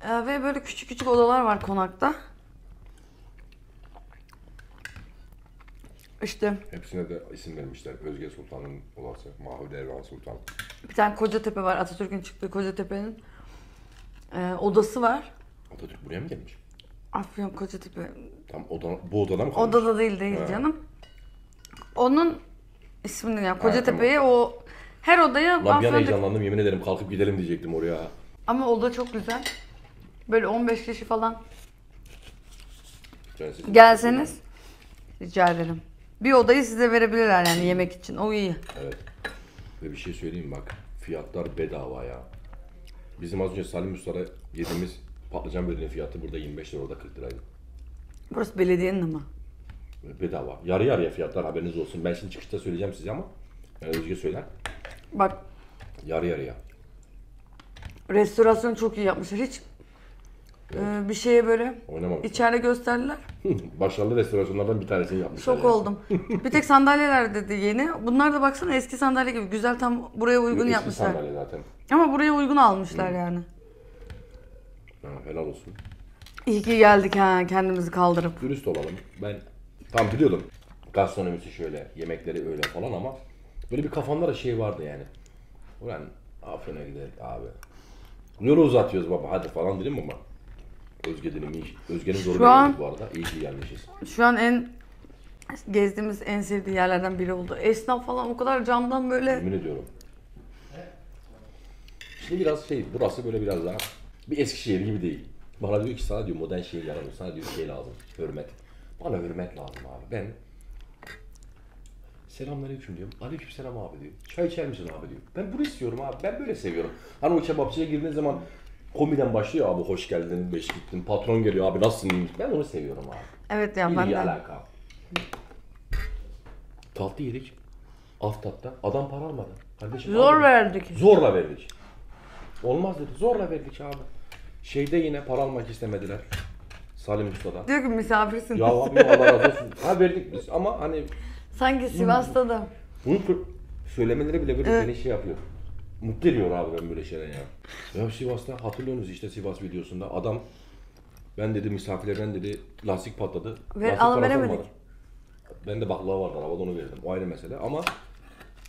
Ee, ve böyle küçük küçük odalar var konakta. İşte Hepsine de isim vermişler. Özge Sultan'ın olası, Mahmud Ervan Sultan. bir tane Kocatepe var. Atatürk'ün çıktığı Kocatepe'nin e, odası var. Atatürk buraya mı gelmiş? Afyon Kocatepe. Tam oda, bu odada mı kalmış? Odada değil değil Ha. canım. Onun ismini Ha, Kocatepe'ye o her odaya Lan bir an heyecanlandım yemin ederim kalkıp gidelim diyecektim oraya. ama oda çok güzel. Böyle 15 kişi falan siz- gelseniz rica ederim. Bir odayı size verebilirler yani yemek için. O iyi. Evet. Ve bir şey söyleyeyim bak. Fiyatlar bedava ya. Bizim az önce Salim Usta'da yediğimiz patlıcan böreğinin fiyatı burada 25 lira orada 40 liraydı. Burası belediyenin ama. Bedava. Yarı yarıya fiyatlar haberiniz olsun. Ben şimdi çıkışta söyleyeceğim size ama. Yani Özge söyler. Bak Yarı yarıya. restorasyon çok iyi yapmışlar. Hiç e, bir şeye böyle Oynamamış. içeride gösterdiler. Başarılı restorasyonlardan bir tanesini yapmışlar. Şok yani. oldum. bir tek sandalyeler dedi yeni. Bunlar da baksana eski sandalye gibi. Güzel tam buraya uygun Eski yapmışlar. sandalye zaten. Ama buraya uygun almışlar yani. Ha, helal olsun. İyi ki geldik ha kendimizi kaldırıp. Dürüst olalım. Ben tam biliyordum. Gastronomisi şöyle, yemekleri öyle falan ama böyle bir kafamda da şey vardı yani. Ulan Afyon'a gidelim abi. Yolu uzatıyoruz baba hadi falan dedim ama. Özge dedim iyi. Özge'nin an- geldik bu arada. İyi ki gelmişiz. Şu an en gezdiğimiz en sevdiği yerlerden biri oldu. Esnaf falan o kadar camdan böyle Yemin ediyorum. Şimdi biraz şey, burası böyle biraz daha bir Eskişehir gibi değil. Bana diyor ki sana diyor modern şehir yaramıyor. Sana diyor şey lazım, hürmet. Bana hürmet lazım abi. Ben Selamünaleyküm diyorum. Aleykümselam abi diyor. Çay içer misin abi diyor. Ben bunu istiyorum abi. Ben böyle seviyorum. Hani o kebapçıya girdiğin zaman komiden başlıyor abi hoş geldin, beş gittin. Patron geliyor abi nasılsın? Ben onu seviyorum abi. evet ya ben İlgi de. alaka. Tatlı yedik. Alt tatta. Adam para almadı. Kardeşim, Zor almadı. verdik. Zorla verdik. Olmaz dedi. Zorla verdik abi. Şeyde yine para almak istemediler. Salim Usta'dan. Diyor ki misafirsin. Ya abi Allah razı olsun. Ha verdik biz ama hani Sanki Sivas'ta da. bunu sö- söylemeleri bile böyle beni şey yapıyor. Mutlu ediyor abi ben böyle şeyler ya. Ya Sivas'ta hatırlıyorsunuz işte Sivas videosunda adam ben dedi misafirlerden dedi lastik patladı. Ver- lastik al, parası veremedik. olmadı. Ben de baklava vardı arabada onu verdim. O ayrı mesele ama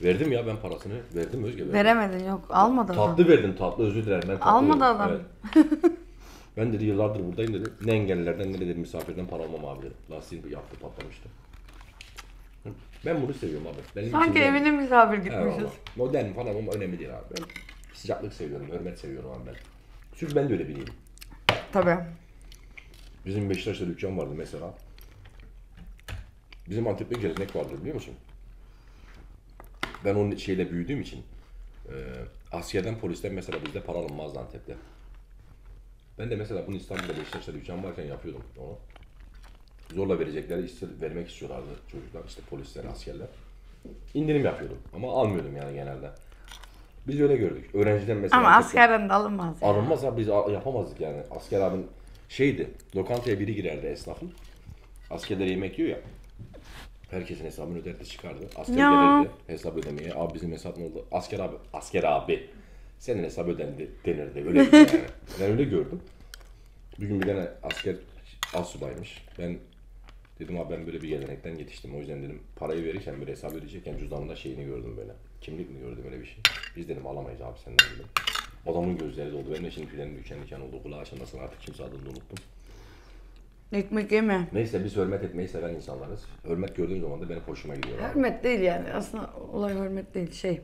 verdim ya ben parasını verdim Özge. verdim. Veremedin yok. Almadı adam. Tatlı verdim tatlı özür dilerim ben tatlı Almadı verdim, adam. evet. ben dedi yıllardır buradayım dedi. Ne engellilerden ne dedi misafirden para almam abi dedi. Lastiğini yaptı patlamıştı. Ben bunu seviyorum abi. Benim Sanki için evine misafir Eyvallah. gitmişiz. Modern falan ama önemli değil abi. Ben sıcaklık seviyorum, hürmet seviyorum abi ben. Çünkü ben de öyle biriyim. Tabii. Bizim Beşiktaş'ta dükkan vardı mesela. Bizim Antep'te gelenek vardır biliyor musun? Ben onun şeyle büyüdüğüm için e, askerden polisten mesela bizde para alınmazdı Antep'te. Ben de mesela bunu İstanbul'da Beşiktaş'ta dükkan varken yapıyordum onu. Zorla verecekleri ister, vermek istiyorlardı çocuklar işte polisler, askerler. İndirim yapıyordum ama almıyordum yani genelde. Biz öyle gördük. Öğrenciden mesela Ama askerden de alınmaz. Alınmaz abi biz yapamazdık yani. Asker abim şeydi, lokantaya biri girerdi esnafın. Askerler yemek yiyor ya. Herkesin hesabını öderdi çıkardı. Asker Ya. gelirdi hesap ödemeye. Abi bizim hesap ne oldu? Asker abi, asker abi. Senin hesap ödendi denirdi. Öyle yani. ben öyle gördüm. Bir gün bir tane asker astsubaymış. Ben dedim abi ben böyle bir gelenekten yetiştim. O yüzden dedim parayı verirken böyle hesap ödeyecekken cüzdanında şeyini gördüm böyle. Kimlik mi gördüm öyle bir şey. Biz dedim alamayız abi senden dedim. Adamın gözleri doldu. Benim de şimdi tüylerim diken diken oldu. Kulağı açılmasın artık kimse adını da unuttum. Ekmek yeme. Neyse biz hürmet etmeyi seven insanlarız. Hürmet gördüğüm zaman da benim hoşuma gidiyor abi. Hürmet değil yani. Aslında olay hürmet değil. Şey.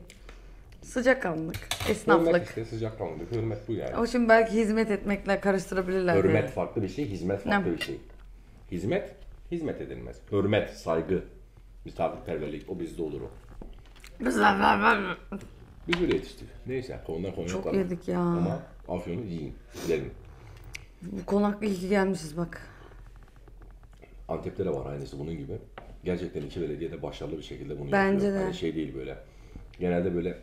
Sıcakkanlılık. Hürmet Esnaflık. işte sıcakkanlılık. Hürmet bu yani. O şimdi belki hizmet etmekle karıştırabilirler. Hürmet diye. farklı bir şey, hizmet farklı Ne? bir şey. Hizmet, hizmet edilmez. Hürmet, saygı, misafirperverlik o bizde olur o. Biz öyle yetiştik. Neyse konudan konuya Çok atladım. yedik ya. Ama afyonu yiyin, gidelim. Bu konaklı iyi ki gelmişiz bak. Antep'te de var aynısı bunun gibi. Gerçekten iki belediye de başarılı bir şekilde bunu Bence yapıyor. de. Hani şey değil böyle. Genelde böyle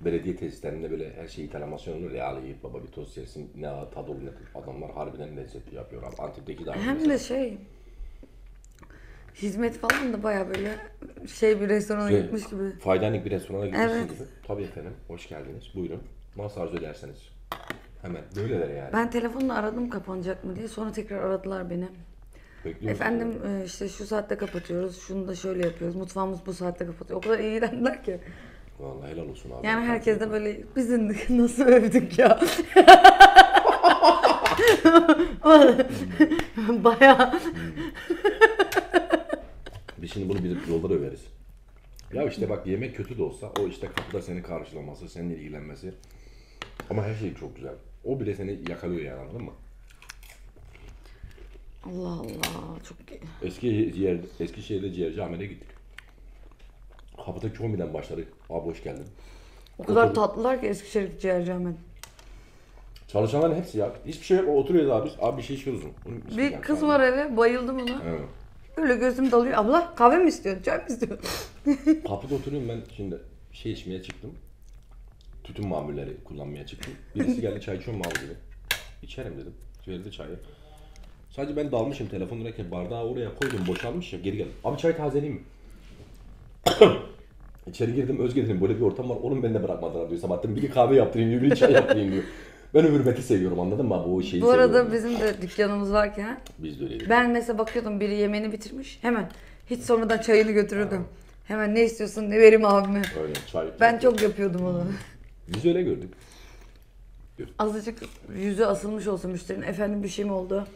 belediye tesislerinde böyle her şey italamasyon olur ya. Al yiyip baba bir tost yersin. Ne tadı olur ne. Adamlar harbiden lezzetli yapıyor abi. Antep'teki daha Hem de şey hizmet falan da baya böyle şey bir restorana Şey, gitmiş gibi. Faydanik bir restorana gitmişsin Evet. gibi. Tabii efendim. Hoş geldiniz. Buyurun. Nasıl arzu ederseniz. Hemen. Böyleler yani. Ben telefonla aradım kapanacak mı diye. Sonra tekrar aradılar beni. Bekliyoruz. Efendim e, işte şu saatte kapatıyoruz. Şunu da şöyle yapıyoruz. Mutfağımız bu saatte kapatıyor. O kadar ilgilendiler ki. Vallahi helal olsun abi. Yani herkes de böyle bizim nasıl övdük ya. Baya Biz şimdi bunu bir yolda da överiz. Ya işte bak yemek kötü de olsa o işte kapıda seni karşılaması, seninle ilgilenmesi. Ama her şey çok güzel. O bile seni yakalıyor yani anladın mı? Allah Allah çok Eski ciğer, Eskişehir'de ciğerci Ahmet'e gittik. Kapıdaki komiden başladık. Abi hoş geldin. o kadar Oturduk. tatlılar ki Eskişehir ciğerci Ahmet. Çalışanların hepsi ya. Hiçbir şey yok. Oturuyoruz abi. biz. Abi bir şey içiyoruz mu? Bir kız sadece. var eve bayıldım ona. Evet. Öyle gözüm dalıyor. Abla kahve mi istiyorsun? Çay mı istiyorsun? Kapıda oturuyorum ben şimdi şey içmeye çıktım. Tütün mamulleri kullanmaya çıktım. Birisi geldi çay içiyor mu abi dedi. İçerim dedim. Verdi çayı. Sadece ben dalmışım telefondayken bardağı oraya koydum boşalmış ya geri geldim. Abi çay tazeleyeyim mi? İçeri girdim Özge dedim böyle bir ortam var oğlum beni de bırakmadılar diyor. Sabahattin bir kahve yaptırayım diyor bir çay yaptırayım diyor. Ben hürmeti seviyorum anladın mı o şeyi Bu arada seviyorum. bizim de dükkanımız varken Biz de öyleydik. ben mesela bakıyordum biri yemeğini bitirmiş. Hemen hiç sormadan çayını götürürdüm. Hemen ne istiyorsun ne vereyim abime. Öyle çay. Ben çok yapıyordum onu. Biz öyle gördük. Azıcık yüzü asılmış olsa müşterinin efendim bir şey mi oldu?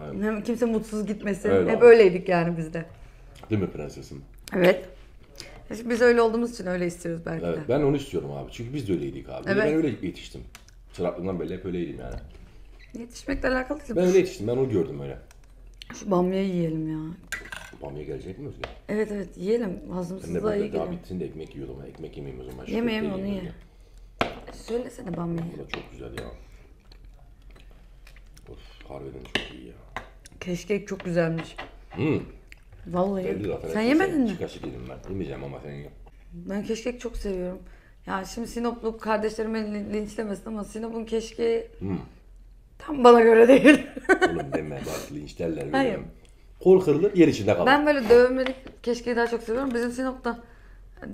Aynen. Hem kimse mutsuz gitmesin. Öyle Hep abi. öyleydik yani bizde. Değil mi prensesim? Evet. Biz öyle olduğumuz için öyle istiyoruz belki Evet de. ben onu istiyorum abi. Çünkü biz de öyleydik abi. Bir de Evet. Ben öyle yetiştim. Çıraklığımdan beri hep öyleydim yani. Yetişmekle alakalı değil. Ben öyle yetiştim. Ben onu gördüm öyle. Şu bamyayı yiyelim ya. Bamya gelecek mi Özge? Evet evet yiyelim. Ben de Hazımsızlığa iyi böyle daha bitsin de ekmek yiyordum. Ekmek yemeyeyim o zaman. Şu Yeme, yeme, köfteyi onu yiyeyim ye. Söylesene bamyayı. Bu da çok güzel ya. Of harbiden çok iyi ya. Keşkek çok güzelmiş. Hmm. Vallahi. Belli zaten. Sen yemedin mi? Kaşık yedim ben. Yemeyeceğim ama sen ye. Ben keşkek çok seviyorum. Ya şimdi Sinoplu kardeşlerime lin- linçlemesin ama Sinop'un keşkeği Hmm. tam bana göre değil. Oğlum deme bak linçlerler. Hayır. görüyorum. Kol kırılır yer içinde kalır. ben böyle dövmelik keşkeği daha çok seviyorum. Bizim Sinop'ta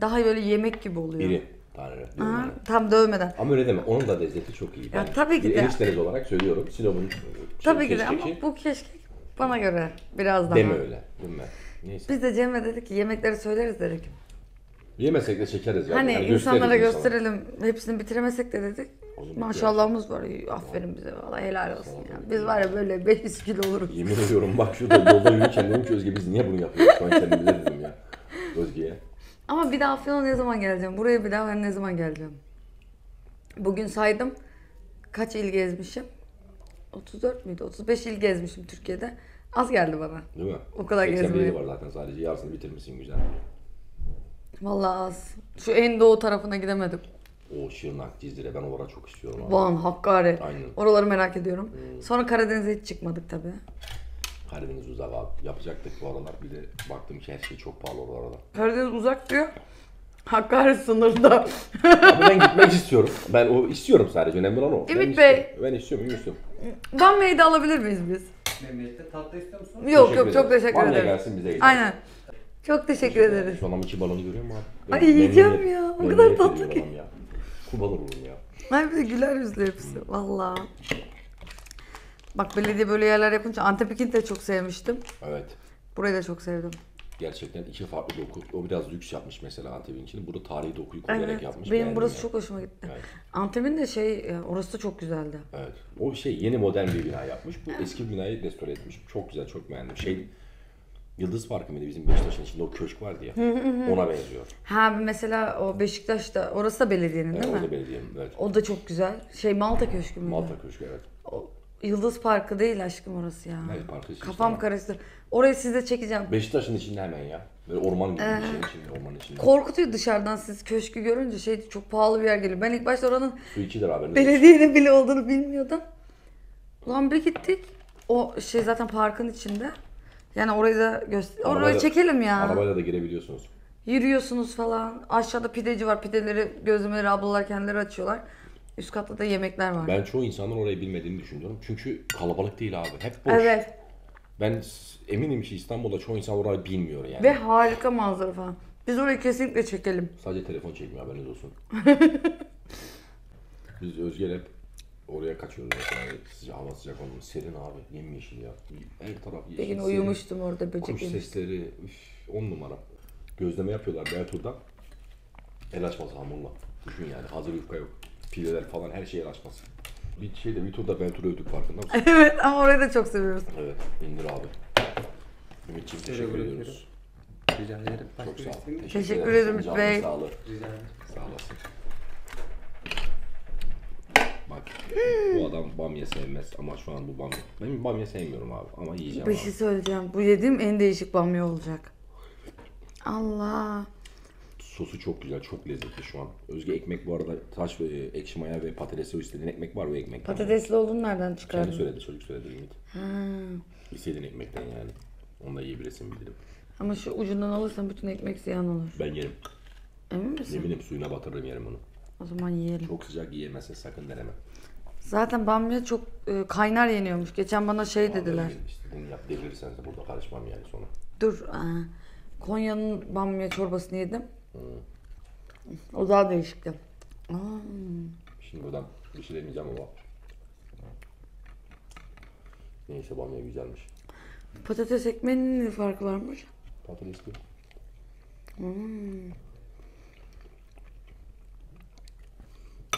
daha böyle yemek gibi oluyor. İri taneler. Aha, tam dövmeden. Ama öyle deme. Onun da lezzeti çok iyi. Ya tabii ki bir de. enişteniz olarak söylüyorum. Sinop'un şey, Tabii ki de ama keşkeki- bu keşkek bana göre biraz daha. Deme öyle. Deme. Neyse. Biz de Cem'le dedik ki yemekleri söyleriz dedik. Yemesek de çekeriz ya. Hani Yani insanlara gösteririz insana. gösterelim. Hepsini bitiremesek de dedik. Maşallahımız var. Aferin bize valla helal olsun ya. Biz var ya böyle 500 kilo oluruz. Yemin ediyorum bak şurada yolda yürürken dedim ki Özge biz niye bunu yapıyoruz? Şu an kendimize dedim ya. Özge'ye. Ama bir daha Afyon'a ne zaman geleceğim? Buraya bir daha ben ne zaman geleceğim? Bugün saydım. Kaç il gezmişim? 34 müydü? 35 il gezmişim Türkiye'de. Az geldi bana. Değil mi? O kadar 81 gezmeye. var zaten sadece. Yarısını bitirmişsin güzel. Vallahi az. Şu en doğu tarafına gidemedim. O Şırnak, Cizre ben oralara çok istiyorum abi. Van, Hakkari. Aynen. Oraları merak ediyorum. Sonra Karadeniz'e hiç çıkmadık tabii. Karadeniz uzak abi. Yapacaktık bu aralar. Bir de baktım ki her şey çok pahalı oralarda. Karadeniz uzak diyor. Hakkari sınırda. Abi ben gitmek istiyorum. Ben o istiyorum sadece. Önemli olan o. Ben Ümit istiyorum. Bey. Ben istiyorum, istiyorum. Bamya'yı da alabilir miyiz biz? Memlekette tatlı istiyor musun? Yok yok çok teşekkür ederim. gelsin bize gidelim. Aynen. Çok teşekkür ederiz. Şu an ama iki balonu görüyor musun abi? Ay, Ben yiyeceğim memnuniyet- ya. O memnuniyet kadar tatlı ki. adam Ya. Kubalı olurum ya. Ay bir de güler yüzlü hepsi. Valla. Bak belediye böyle yerler yapınca Antep'ikini de çok sevmiştim. Evet. Burayı da çok sevdim. Gerçekten iki farklı doku. O biraz lüks yapmış mesela Antep'in içini. Burada tarihi dokuyu koyarak Evet. yapmış. Benim burası ya. çok hoşuma gitti. Evet. Antep'in de şey e, orası da çok güzeldi. Evet. O şey yeni modern bir bina yapmış. Bu eski bir binayı restore etmiş. Çok güzel, çok beğendim. Şey Yıldız Parkı mıydı bizim Beşiktaş'ın içinde o köşk vardı ya. Ona benziyor. Ha mesela o Beşiktaş'ta orası da belediyenin Evet, değil mi? orada belediyenin. Evet. O da çok güzel. Şey Malta Köşkü müydü? Malta Köşkü evet. O, Yıldız Parkı değil aşkım orası ya. Evet, parkı işte Kafam ama. karıştı. Orayı size çekeceğim. Beşiktaş'ın içinde hemen ya. Böyle orman gibi Ee, bir şeyin içinde, ormanın içinde. Korkutuyor dışarıdan siz köşkü görünce şey çok pahalı bir yer geliyor. Ben ilk başta oranın Su 2 lira haberiniz olsun. belediyenin bile olduğunu bilmiyordum. Ulan bir gittik. O şey zaten parkın içinde. Yani orayı da göster. Orayı Arabayla- çekelim ya. Arabayla da girebiliyorsunuz. Yürüyorsunuz falan. Aşağıda pideci var. Pideleri gözlemeleri ablalar kendileri açıyorlar. Üst katta da yemekler var. Ben çoğu insanın orayı bilmediğini düşünüyorum. Çünkü kalabalık değil abi. Hep boş. Evet. Ben eminim ki İstanbul'da çoğu insan orayı bilmiyor yani. Ve harika manzara falan. Biz orayı kesinlikle çekelim. Sadece telefon çekmiyor haberiniz olsun. Biz Özgür hep oraya kaçıyoruz mesela. Sıcak, hava sıcak olmuş. Serin abi. Yemyeşil ya. Her taraf yeşil. Bir gün serin. uyumuştum orada böcek Kuş yemiş. sesleri. Üf, on numara. Gözleme yapıyorlar Bertur'da. El açması hamurla. Düşün yani. Hazır yufka yok. Pideler falan her şey el açması. Bir şeyde bir turda Bertur'u övdük farkında mısın? evet ama orayı da çok seviyoruz. evet. indir abi. Ümit'ciğim teşekkür bırakıyorum. ediyoruz. Rica ederim. Çok sağ ol. Teşekkür ederim Canın Bey. Sağlığı. Rica ederim. Sağ olasın. Bak bu adam bamya sevmez ama şu an bu bamya. Ben bamya sevmiyorum abi ama yiyeceğim Bir abi. şey söyleyeceğim. Bu yediğim en değişik bamya olacak. Allah. Sosu çok güzel, çok lezzetli şu an. Özge ekmek bu arada taş ve e, ekşi maya ve patatesi o istediğin ekmek var o ekmek. Patatesli olduğunu nereden Kendi çıkardın? söyledi, çocuk söyledi Ümit. İstediğin ekmekten yani. Onu da yiyebilirsin bilirim. Ama şu ucundan alırsan bütün ekmek ziyan olur. Ben yerim. Emin misin? Eminim suyuna batırırım yerim onu. O zaman yiyelim. Çok sıcak yiyemezsin sakın deneme. Zaten bamya çok e, kaynar yeniyormuş. Geçen bana şey dediler. Abi, İstediğini yap devirirsen de burada karışmam yani sonra. Dur. aa, Konya'nın bamya çorbasını yedim. O daha değişikti. Aa, Şimdi buradan bir şey demeyeceğim ama. Neyse bamya güzelmiş. patates ekmeğinin ne farkı varmış? Patatesli.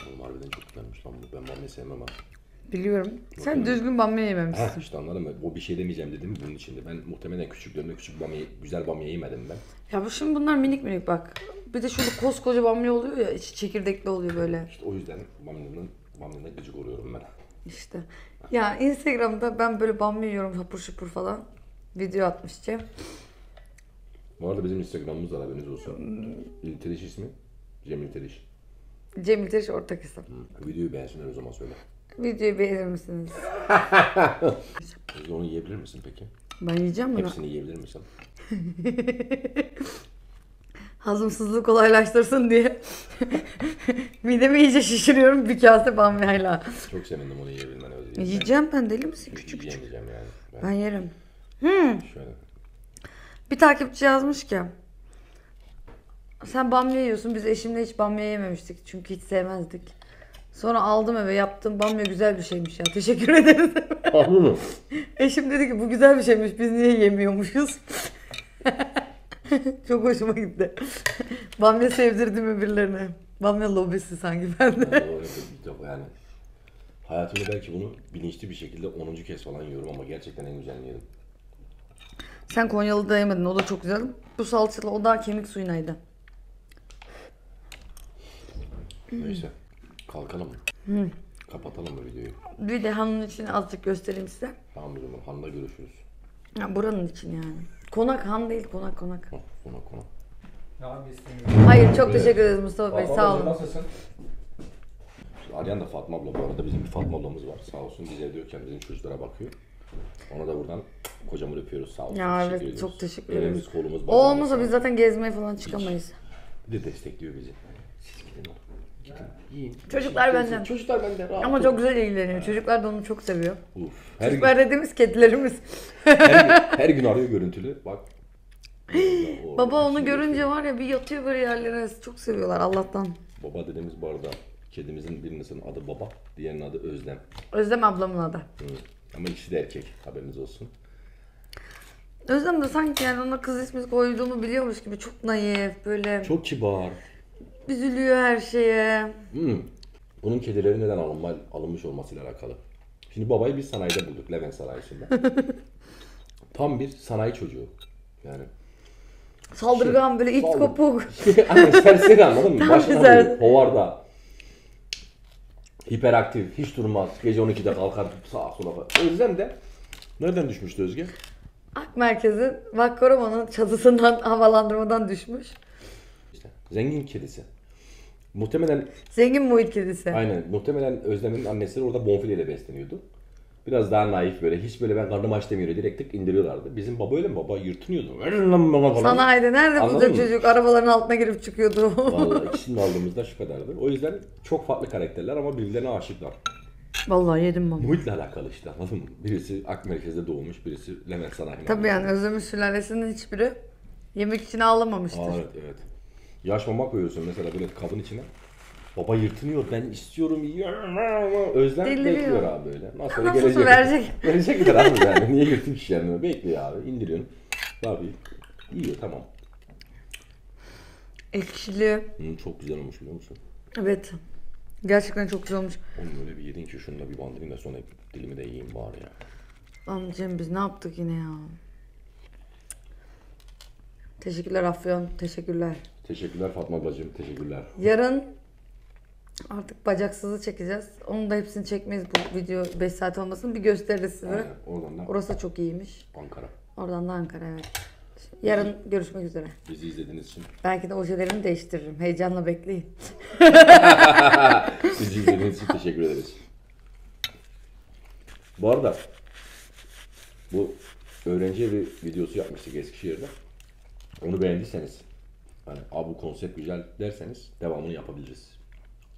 Oğlum harbiden çok güzelmiş lan bu. Ben bamya sevmem ha. Biliyorum. Sen düzgün bamya yememişsin. Heh, işte anladın mı? O bir şey demeyeceğim dedim bunun içinde. Ben muhtemelen küçüklüğümde küçük bamya, güzel bamya yemedim ben. Ya bu şimdi bunlar minik minik bak. Bir de şöyle koskoca bamya oluyor ya içi çekirdekli oluyor böyle. İşte o yüzden bamyanın, bamyanın gıcık oluyorum ben. İşte. Ya Instagram'da ben böyle bamya yiyorum hapur şupur falan. Video atmıştım. Bu arada bizim Instagram'ımız var haberiniz olsun. İlteriş ismi. Cem İlteriş. Cemil Teriş ortak isim. Hı. Videoyu beğensinler o zaman söyle. Videoyu beğenir misiniz? Onu yiyebilir misin peki? Ben yiyeceğim bunu. Hepsini yiyebilir misin? Hazımsızlığı kolaylaştırsın diye. Midemi iyice şişiriyorum bir kase bamyayla. Çok sevindim onu yiyebilmene Özge. Yiyeceğim ben deli misin? Küçük küçük. yiyemeyeceğim yani. Ben Ben yerim. şöyle. Bir takipçi yazmış ki sen bamya yiyorsun biz eşimle hiç bamya yememiştik çünkü hiç sevmezdik. Sonra aldım eve yaptım bamya güzel bir şeymiş ya teşekkür ederiz. Harbi mi? Eşim dedi ki bu güzel bir şeymiş biz niye yemiyormuşuz. Çok hoşuma gitti. Bamya sevdirdi mi birilerine? Bamya lobisi sanki bende. Yani hayatımda belki bunu bilinçli bir şekilde 10. kez falan yiyorum ama gerçekten en güzelini yedim. Sen Konyalı da yemedin o da çok güzel. Bu salçalı o daha kemik suyunaydı. Neyse. Kalkalım mı? Kapatalım mı videoyu? Bir de hanın içini azıcık göstereyim size. Tamam o zaman. Han'da görüşürüz. Ya buranın için yani. Konak han değil konak konak. Hah, Kona kona. Abi istemiyorum. Hayır çok teşekkür ederiz Mustafa Bey sağ olun. Nasılsın? Arayan da Fatma abla bu arada bizim bir Fatma ablamız var. Sağ olsun biz evde yokken bizim çocuklara bakıyor. Ona da buradan kocamı öpüyoruz sağ olsun. Ya Teşekkür evet ediyoruz. çok teşekkür Elimiz, ederiz. kolumuz O bacağımız olmasa sağ biz zaten gezmeye falan çıkamayız. Bir de destekliyor bizi. Yiyin. Çocuklar Gezin. benden. Çocuklar benden. Rahat Ama olun. çok güzel ilgileniyor. Çocuklar da onu çok seviyor. Uf, her, gün, Çocuklar dediğimiz kedilerimiz. her, gün, her gün arıyor görüntülü. Bak. Baba onu görünce var ya bir yatıyor böyle yerlere. Çok seviyorlar Allah'tan. Baba dediğimiz bu arada kedimizin birinizin adı Baba, diğerinin adı Özlem. Özlem ablamın adı. Hı. Ama ikisi de erkek haberiniz olsun. Özlem de sanki yani ona kız ismi koyduğumu biliyormuş gibi çok naif böyle Çok kibar. Üzülüyor her şeye. Hmm. Bunun kedileri neden alınma, alınmış olmasıyla alakalı. Şimdi babayı biz sanayide bulduk, Levent Sanayisi'nde. Tam bir sanayi çocuğu. Yani. Saldırgan böyle it Saldır- kopuk. Aynen serseri anladın mı? Tam Başına güzel. vuruyor, Hovarda. Hiperaktif, hiç durmaz. Gece 12'de kalkar sağa sola. Özlem de nereden düşmüştü Özge? Ak merkezin Vakkoroma'nın çatısından havalandırmadan düşmüş. Zengin kedisi. Muhtemelen Zengin muhit kedisi. Aynen. Muhtemelen Özlem'in annesi orada bonfileyle besleniyordu. Biraz daha naif böyle. Hiç böyle ben karnım aç demiyor. Direkt tık indiriyorlardı. Bizim baba öyle mi? Baba yırtınıyordu. Sanayide nerede Anladın bulacak mı? çocuk? Arabaların altına girip çıkıyordu. Vallahi ikisini de aldığımızda şu kadardı. O yüzden çok farklı karakterler ama birbirlerine aşıklar. Vallahi yedim ben. Muhitle alakalı işte anladın mı? Birisi Ak Merkez'de doğmuş, birisi Levent Sanayi'nde. Tabii yani Özlem'in sülalesinin hiçbiri yemek için ağlamamıştır. Aa, evet evet. Yaş mama koyuyorsun mesela böyle kabın içine. Baba yırtınıyor ben istiyorum yiyorum ama Özlem Deliriyor. bekliyor abi böyle. Nasıl Nasıl gelecek. verecek? Verecekler abi yani. Niye ki kendini? Bekliyor abi. indiriyorsun. Abi yiyor tamam. Ekşili. Hı, çok güzel olmuş biliyor musun? Evet. Gerçekten çok güzel olmuş. Onu öyle bir yedin ki şununla bir bandırayım da sonra dilimi de yiyeyim bari ya. Lan Cem biz ne yaptık yine ya? Teşekkürler Afyon. Teşekkürler. Teşekkürler Fatma ablacığım. Teşekkürler. Yarın artık bacaksızı çekeceğiz. Onun da hepsini çekmeyiz bu video 5 saat olmasın. Bir gösteririz size. Aynen. Oradan da Orası çok iyiymiş. Ankara. Oradan da Ankara evet. Yarın görüşmek üzere. Bizi izlediğiniz için. Belki de ojelerimi değiştiririm. Heyecanla bekleyin. Bizi izlediğiniz için teşekkür ederiz. Bu arada bu öğrenci evi videosu yapmıştık Eskişehir'de. Onu beğendiyseniz hani abi bu konsept güzel derseniz devamını yapabiliriz.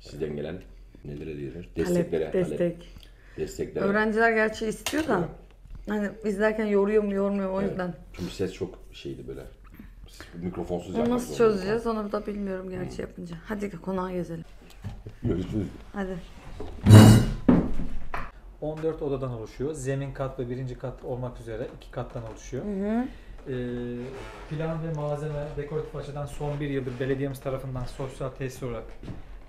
Sizden gelen nelere diyorlar? Desteklere. Talep, talep, destek. desteklere. Öğrenciler gerçi istiyor da. Hani izlerken yoruyor mu yormuyor mu o yüzden. Çünkü ses çok şeydi böyle. Mikrofonsuz Onu yapmak nasıl çözeceğiz onu da bilmiyorum gerçi yapınca. Hadi konağa gezelim. Görüşürüz. Hadi. 14 odadan oluşuyor. Zemin kat ve birinci kat olmak üzere iki kattan oluşuyor. Ee, plan ve malzeme dekoratif açıdan son bir yıldır belediyemiz tarafından sosyal tesis olarak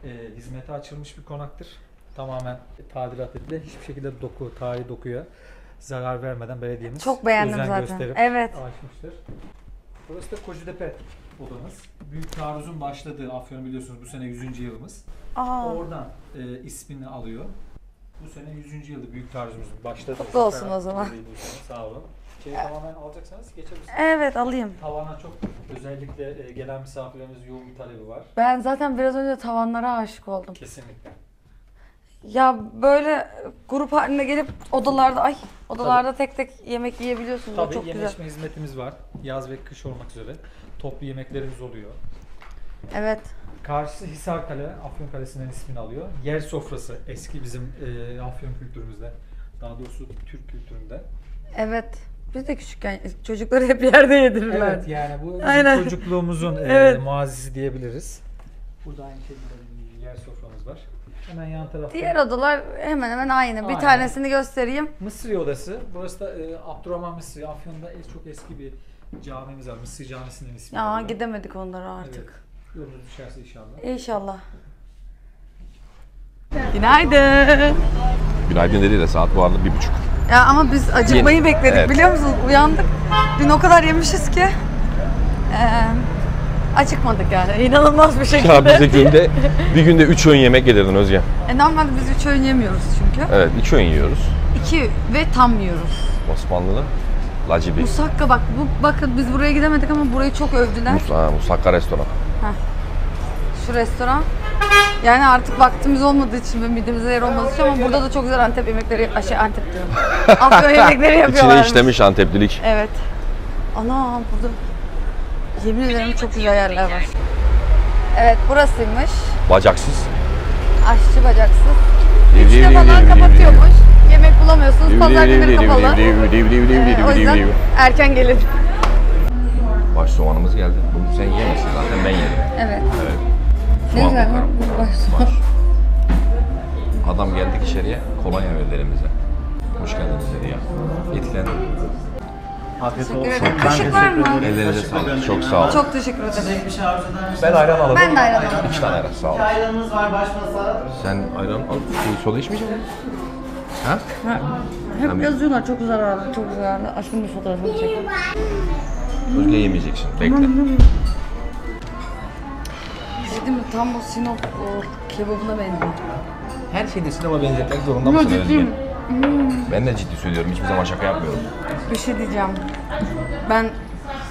e, hizmete açılmış bir konaktır. Tamamen tadilat edildi. Hiçbir şekilde doku, tarihi dokuya zarar vermeden belediyemiz Çok beğendim özen zaten. gösterip Evet. açmıştır. Burası da Kocatepe odamız. Büyük taarruzun başladığı Afyon'u biliyorsunuz bu sene 100. yılımız. Aa, Oradan e, ismini alıyor. Bu sene 100. yılda büyük taarruzumuzun başladı. Kutlu olsun o zaman. Sağ olun. Şeyi tamamen alacaksanız geçebilirsiniz. evet alayım. Tavana çok özellikle e, gelen misafirlerimiz yoğun bir talebi var. Ben zaten biraz önce tavanlara aşık oldum. Kesinlikle. Ya böyle grup halinde gelip odalarda ay odalarda tek tek yemek yiyebiliyorsunuz. O Tabii çok yeme güzel. içme hizmetimiz var. Yaz ve kış olmak üzere. Toplu yemeklerimiz oluyor. Evet. Karşısı Hisarkale, Afyon Kalesi'nden ismini alıyor. Yer sofrası eski bizim e, Afyon kültürümüzde. Daha doğrusu Türk kültüründe. Evet. Biz de küçükken çocukları hep yerde yedirirlerdi. Evet yani bu bizim Aynen. çocukluğumuzun e, Evet. muazzisi diyebiliriz. Burada aynı şekilde bir yer soframız var. Hemen yan tarafta Diğer odalar hemen hemen aynı. Bir Aynen. tanesini göstereyim. Mısri odası. Burası da e, Abdurrahman Mısri. Afyon'da es- çok eski bir camimiz var. Mısri Camisi'nin ismi. Ya alıyor. gidemedik onlara artık. Evet. Yolunuz düşerse inşallah. İnşallah. Günaydın. Günaydın dedi de saat bu arada bir buçuk. Ya ama biz acıkmayı bekledik Evet. biliyor musunuz? Uyandık. Dün o kadar yemişiz ki. eee acıkmadık yani. İnanılmaz bir şekilde. Ya bize günde bir günde üç öğün yemek yedirdin Özge. E, normalde biz üç öğün yemiyoruz çünkü. Evet iki öğün yiyoruz. İki ve tam yiyoruz. Osmanlı'nın Lacibi. Musakka bak bu bakın biz buraya gidemedik ama burayı çok övdüler. Mus ha, Musakka restoran. Şu restoran. Yani artık vaktimiz olmadığı için ve midemize yer olmadığı için ama burada da çok güzel Antep yemekleri, ay şey Antep diyorum. Afyon yemekleri yapıyorlar. İçine işlemiş Anteplilik. Evet. Ana burada yemin ederim çok güzel yerler var. Evet burasıymış. Bacaksız. Aşçı bacaksız. Üçte falan kapatıyormuş. Yemek bulamıyorsunuz. Pazar günleri kapalı. Ee, erken gelin. Baş soğanımız geldi. Bunu sen yiyemezsin zaten ben yerim. Evet. Evet. Ne Soğan güzel bakarım. lan. Baş. Adam geldik içeriye kolonya verdi elimize. Hoş geldiniz dedi ya. Etkilendim. Teşekkür ederim. Kaşık var mı? Ellerinize sağlık. Çok sağ olun. Çok teşekkür ederim. Bir şey arzu eder misiniz? Ben ayran alalım. Ben de ayran alayım. İki tane ayran sağ olun. Ayranımız var baş masa. Sen ayran al. Şey, soda içmeyecek misin? Ha? Hep yazıyorlar çok zararlı, çok zararlı. Aşkım bir fotoğrafını çek. Özge yemeyeceksin. Bekle. Şey değil mi? Tam o Sinop o kebabına benziyor. Her şeyde sinema benzetmek zorunda mısın Özge? Ben de ciddi söylüyorum. Hiçbir zaman şaka yapmıyorum. Bir şey diyeceğim. Ben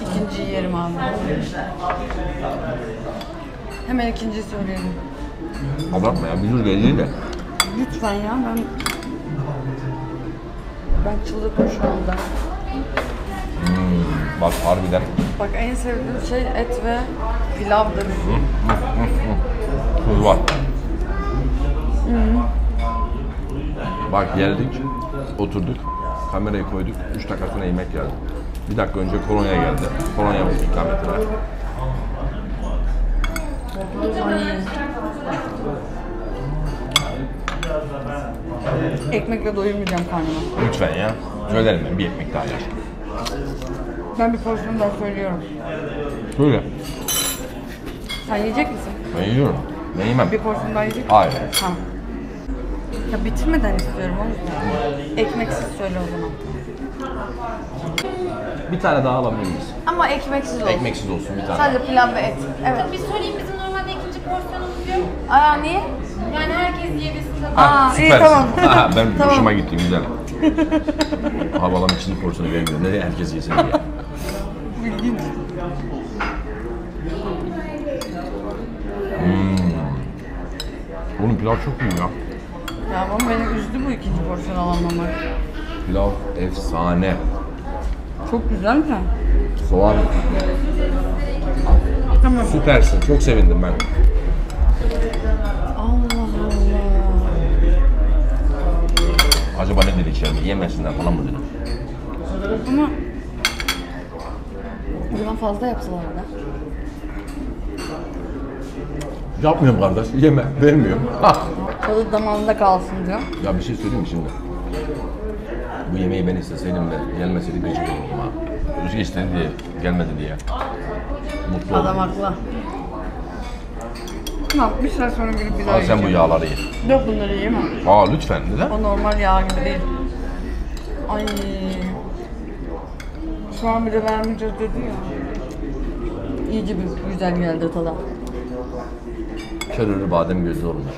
ikinciyi yerim abi. Hemen ikinciyi söyleyelim. Abartma ya. Bir geldi de. Lütfen ya ben... Ben çıldırdım şu anda. Bak harbiden. Bak en sevdiğim şey et ve pilavdır. Tuz var. Bak geldik, oturduk, kamerayı koyduk, 3 dakika sonra yemek geldi. Bir dakika önce kolonya geldi. Kolonyamızı ikram ettiler. Ekmekle doyurmayacağım karnıma. Lütfen ya. Söylerim ben bir ekmek daha yer. Ben bir porsiyon daha söylüyorum. Söyle. Sen yiyecek misin? Ben yiyorum. Ben yemem. Bir porsiyon daha yiyecek misin? Hayır. Tamam. Ya bitirmeden istiyorum o yüzden. Ekmeksiz söyle o zaman. Bir tane daha alabilir miyiz? Ama ekmeksiz olsun. Ekmeksiz olsun bir tane. Sadece pilav ve et. Evet. Bir sorayım bizim normalde ikinci porsiyonumuz yok. Aa niye? Yani herkes yiyebilsin tabii. Aa iyi Süpersin. tamam. Ha, ben Tamam. hoşuma gitti güzel. Havalan içini porsiyonu vermiyor. Nereye herkes yesin diye. Pilav çok iyi ya. Ya ama beni üzdü bu ikinci porsiyon alamamak. Pilav efsane. Çok güzel mi? Soğan. Tamam. Süpersin. Çok sevindim ben. Allah Allah. Acaba ne dedi içeride? Yemesinler falan mı dedi? Ama Biraz fazla yapsalar da. Yapmıyorum kardeş. Yeme. Vermiyorum. Tadı damağında kalsın diyor. Ya bir şey söyleyeyim mi şimdi? Bu yemeği ben isteseydim de gelmeseydi gıcık olurdum ha. Özge istedi diye, gelmedi diye. Mutlu Adam oldum. haklı. Bak bir saat sonra gelip bir daha Al sen bu yiyeceğim. yağları ye. Yok bunları yiyemem. Aa lütfen neden? O normal yağ gibi değil. Ay. Şu an bile vermeyeceğiz dedi ya. İyice bir güzel geldi tada. Körülü badem gözü olmuş.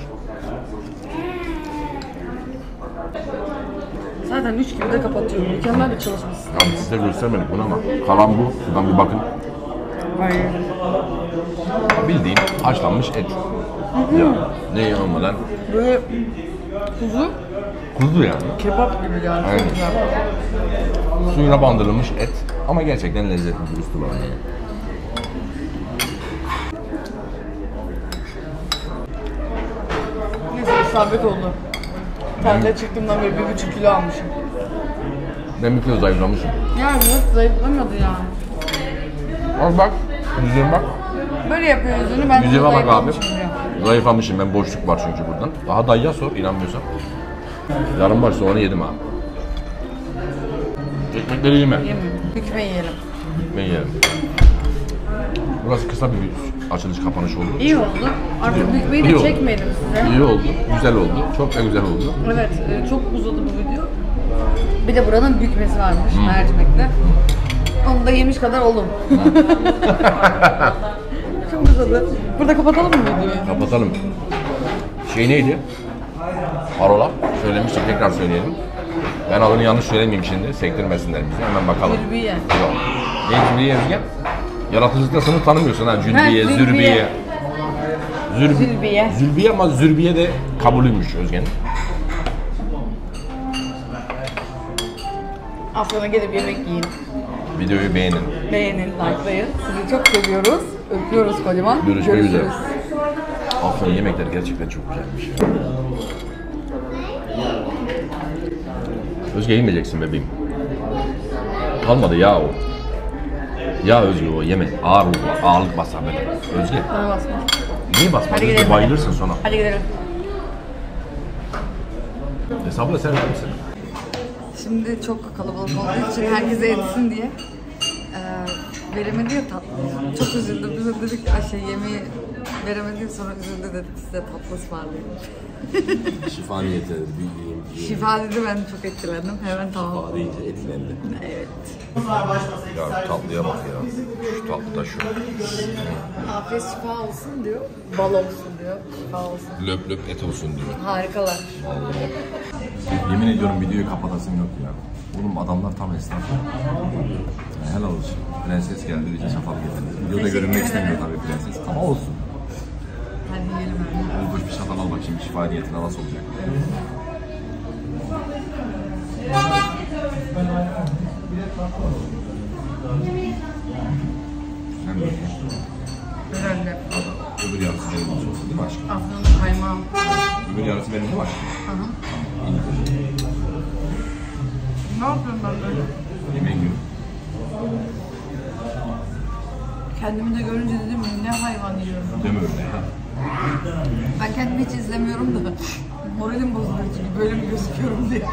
Zaten 3 gibi de kapatıyorum. Mükemmel bir çalışması. Abi size göstermedik bunu ama kalan bu. Şuradan bir bakın. Hayır. Bildiğin haşlanmış et. Ya ne olmadan Böyle kuzu kuzu yani. kebap gibi yani. Aynen. Çok güzel. Suyuna bandırılmış et ama gerçekten lezzetli bir üstü var. Yani. Neyse isabet oldu. Telde çıktığımdan beri bir buçuk kilo almışım. Ben bir kilo zayıflamışım. Yani yok zayıflamadı ya. Al bak. Yüzüğe bak. Böyle yapıyor yüzünü ben de Yüzüğe bak abi. zayıflamışım ben boşluk var çünkü buradan. Daha dayıya sor inanmıyorsan. Yarım var soğanı yedim ha. Ekmekleri yeme. Yemiyorum. Hükme yiyelim. Ben yerim. Burası kısa bir açılış kapanış oldu. İyi oldu. Artık bükmeyi de İyi oldu. çekmeyelim size. İyi oldu, güzel oldu. Çok da güzel oldu. Evet, e, çok uzadı bu video. Bir de buranın bükmesi varmış Hmm. mercimekle. Onu da yemiş kadar olun. çok uzadı. Burada kapatalım mı videoyu? Kapatalım. Şey neydi? Parola. Söylemiştik tekrar söyleyelim. Ben adını yanlış söylemeyeyim şimdi. Sektirmesinler bizi. Hemen bakalım. Zülbiye. Yok. Ne Zülbiye Özgen? Yaratıcılıkta sınıf tanımıyorsun ha. Zülbiye, Ha, Zülbiye. Zürbiye. Zür... Zülbiye. Zülbiye ama Zürbiye de kabulüymüş Özgen'in. Afyon'a gelip yemek yiyin. Videoyu beğenin. Beğenin, likelayın. Sizi çok seviyoruz. Öpüyoruz kocaman. Görüşmek üzere. Afyon yemekler gerçekten çok güzelmiş. ya. Özge yemeyeceksin bebeğim. Kalmadı ya o. Ya Özge o yeme. Ağır ağırlık basar böyle. Özge. Bana basma. Niye basma? Hadi Özge gidelim. bayılırsın sonra. Hadi gidelim. Hesabı da sen verir misin? Şimdi çok kalabalık olduğu için herkese yetsin diye veremedi ya tatlı. Çok üzüldüm. Biz de dedik "Ay şey yemeği veremedi sonra üzüldü dedik size tatlı ısmarlayayım. Şifa niyetleri büyüyeyim. Şifa dedi ben çok etkilendim. Hemen tamam. Şifa deyince etkilendi. Evet. Ya tatlıya bak ya. Şu tatlı da şu. Afiyet şifa olsun diyor. Bal olsun diyor. Şifa olsun. Löp löp et olsun diyor. Harikalar. Yemin ediyorum videoyu kapatasım yok ya. Oğlum adamlar tam esnaf. Yani helal olsun. Prenses geldi bize şafak getirdi. Videoda görünmek istemiyor tabii prenses. Ama olsun. Hadi yiyelim. Bir boş bir şatal al bakayım şifa niyetine nasıl olacak. Sen de Güzel. öbür yarısı benim olsun değil mi aşkım? Afyon'un kaymağı. Öbür yarısı benim değil mi aşkım? Aha. İyi. Ne yapıyorum ben böyle? Yemeği yiyorum. Kendimi de görünce dedim ne hayvan yiyorum. Deme öyle ya. Ben kendimi hiç izlemiyorum da moralim bozuluyor çünkü böyle mi gözüküyorum diye.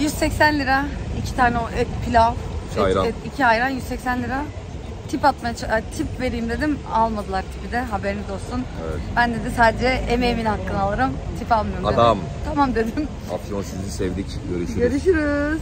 180 lira iki tane o et pilav. İki et- ayran. et- iki ayran 180 lira. Tip atmaya tip vereyim dedim. Almadılar tipi de haberiniz olsun. Ben dedi sadece emeğimin hakkını alırım. Tip almıyorum dedim. Adam. Tamam dedim. Afyon sizi sevdik. Görüşürüz. Görüşürüz.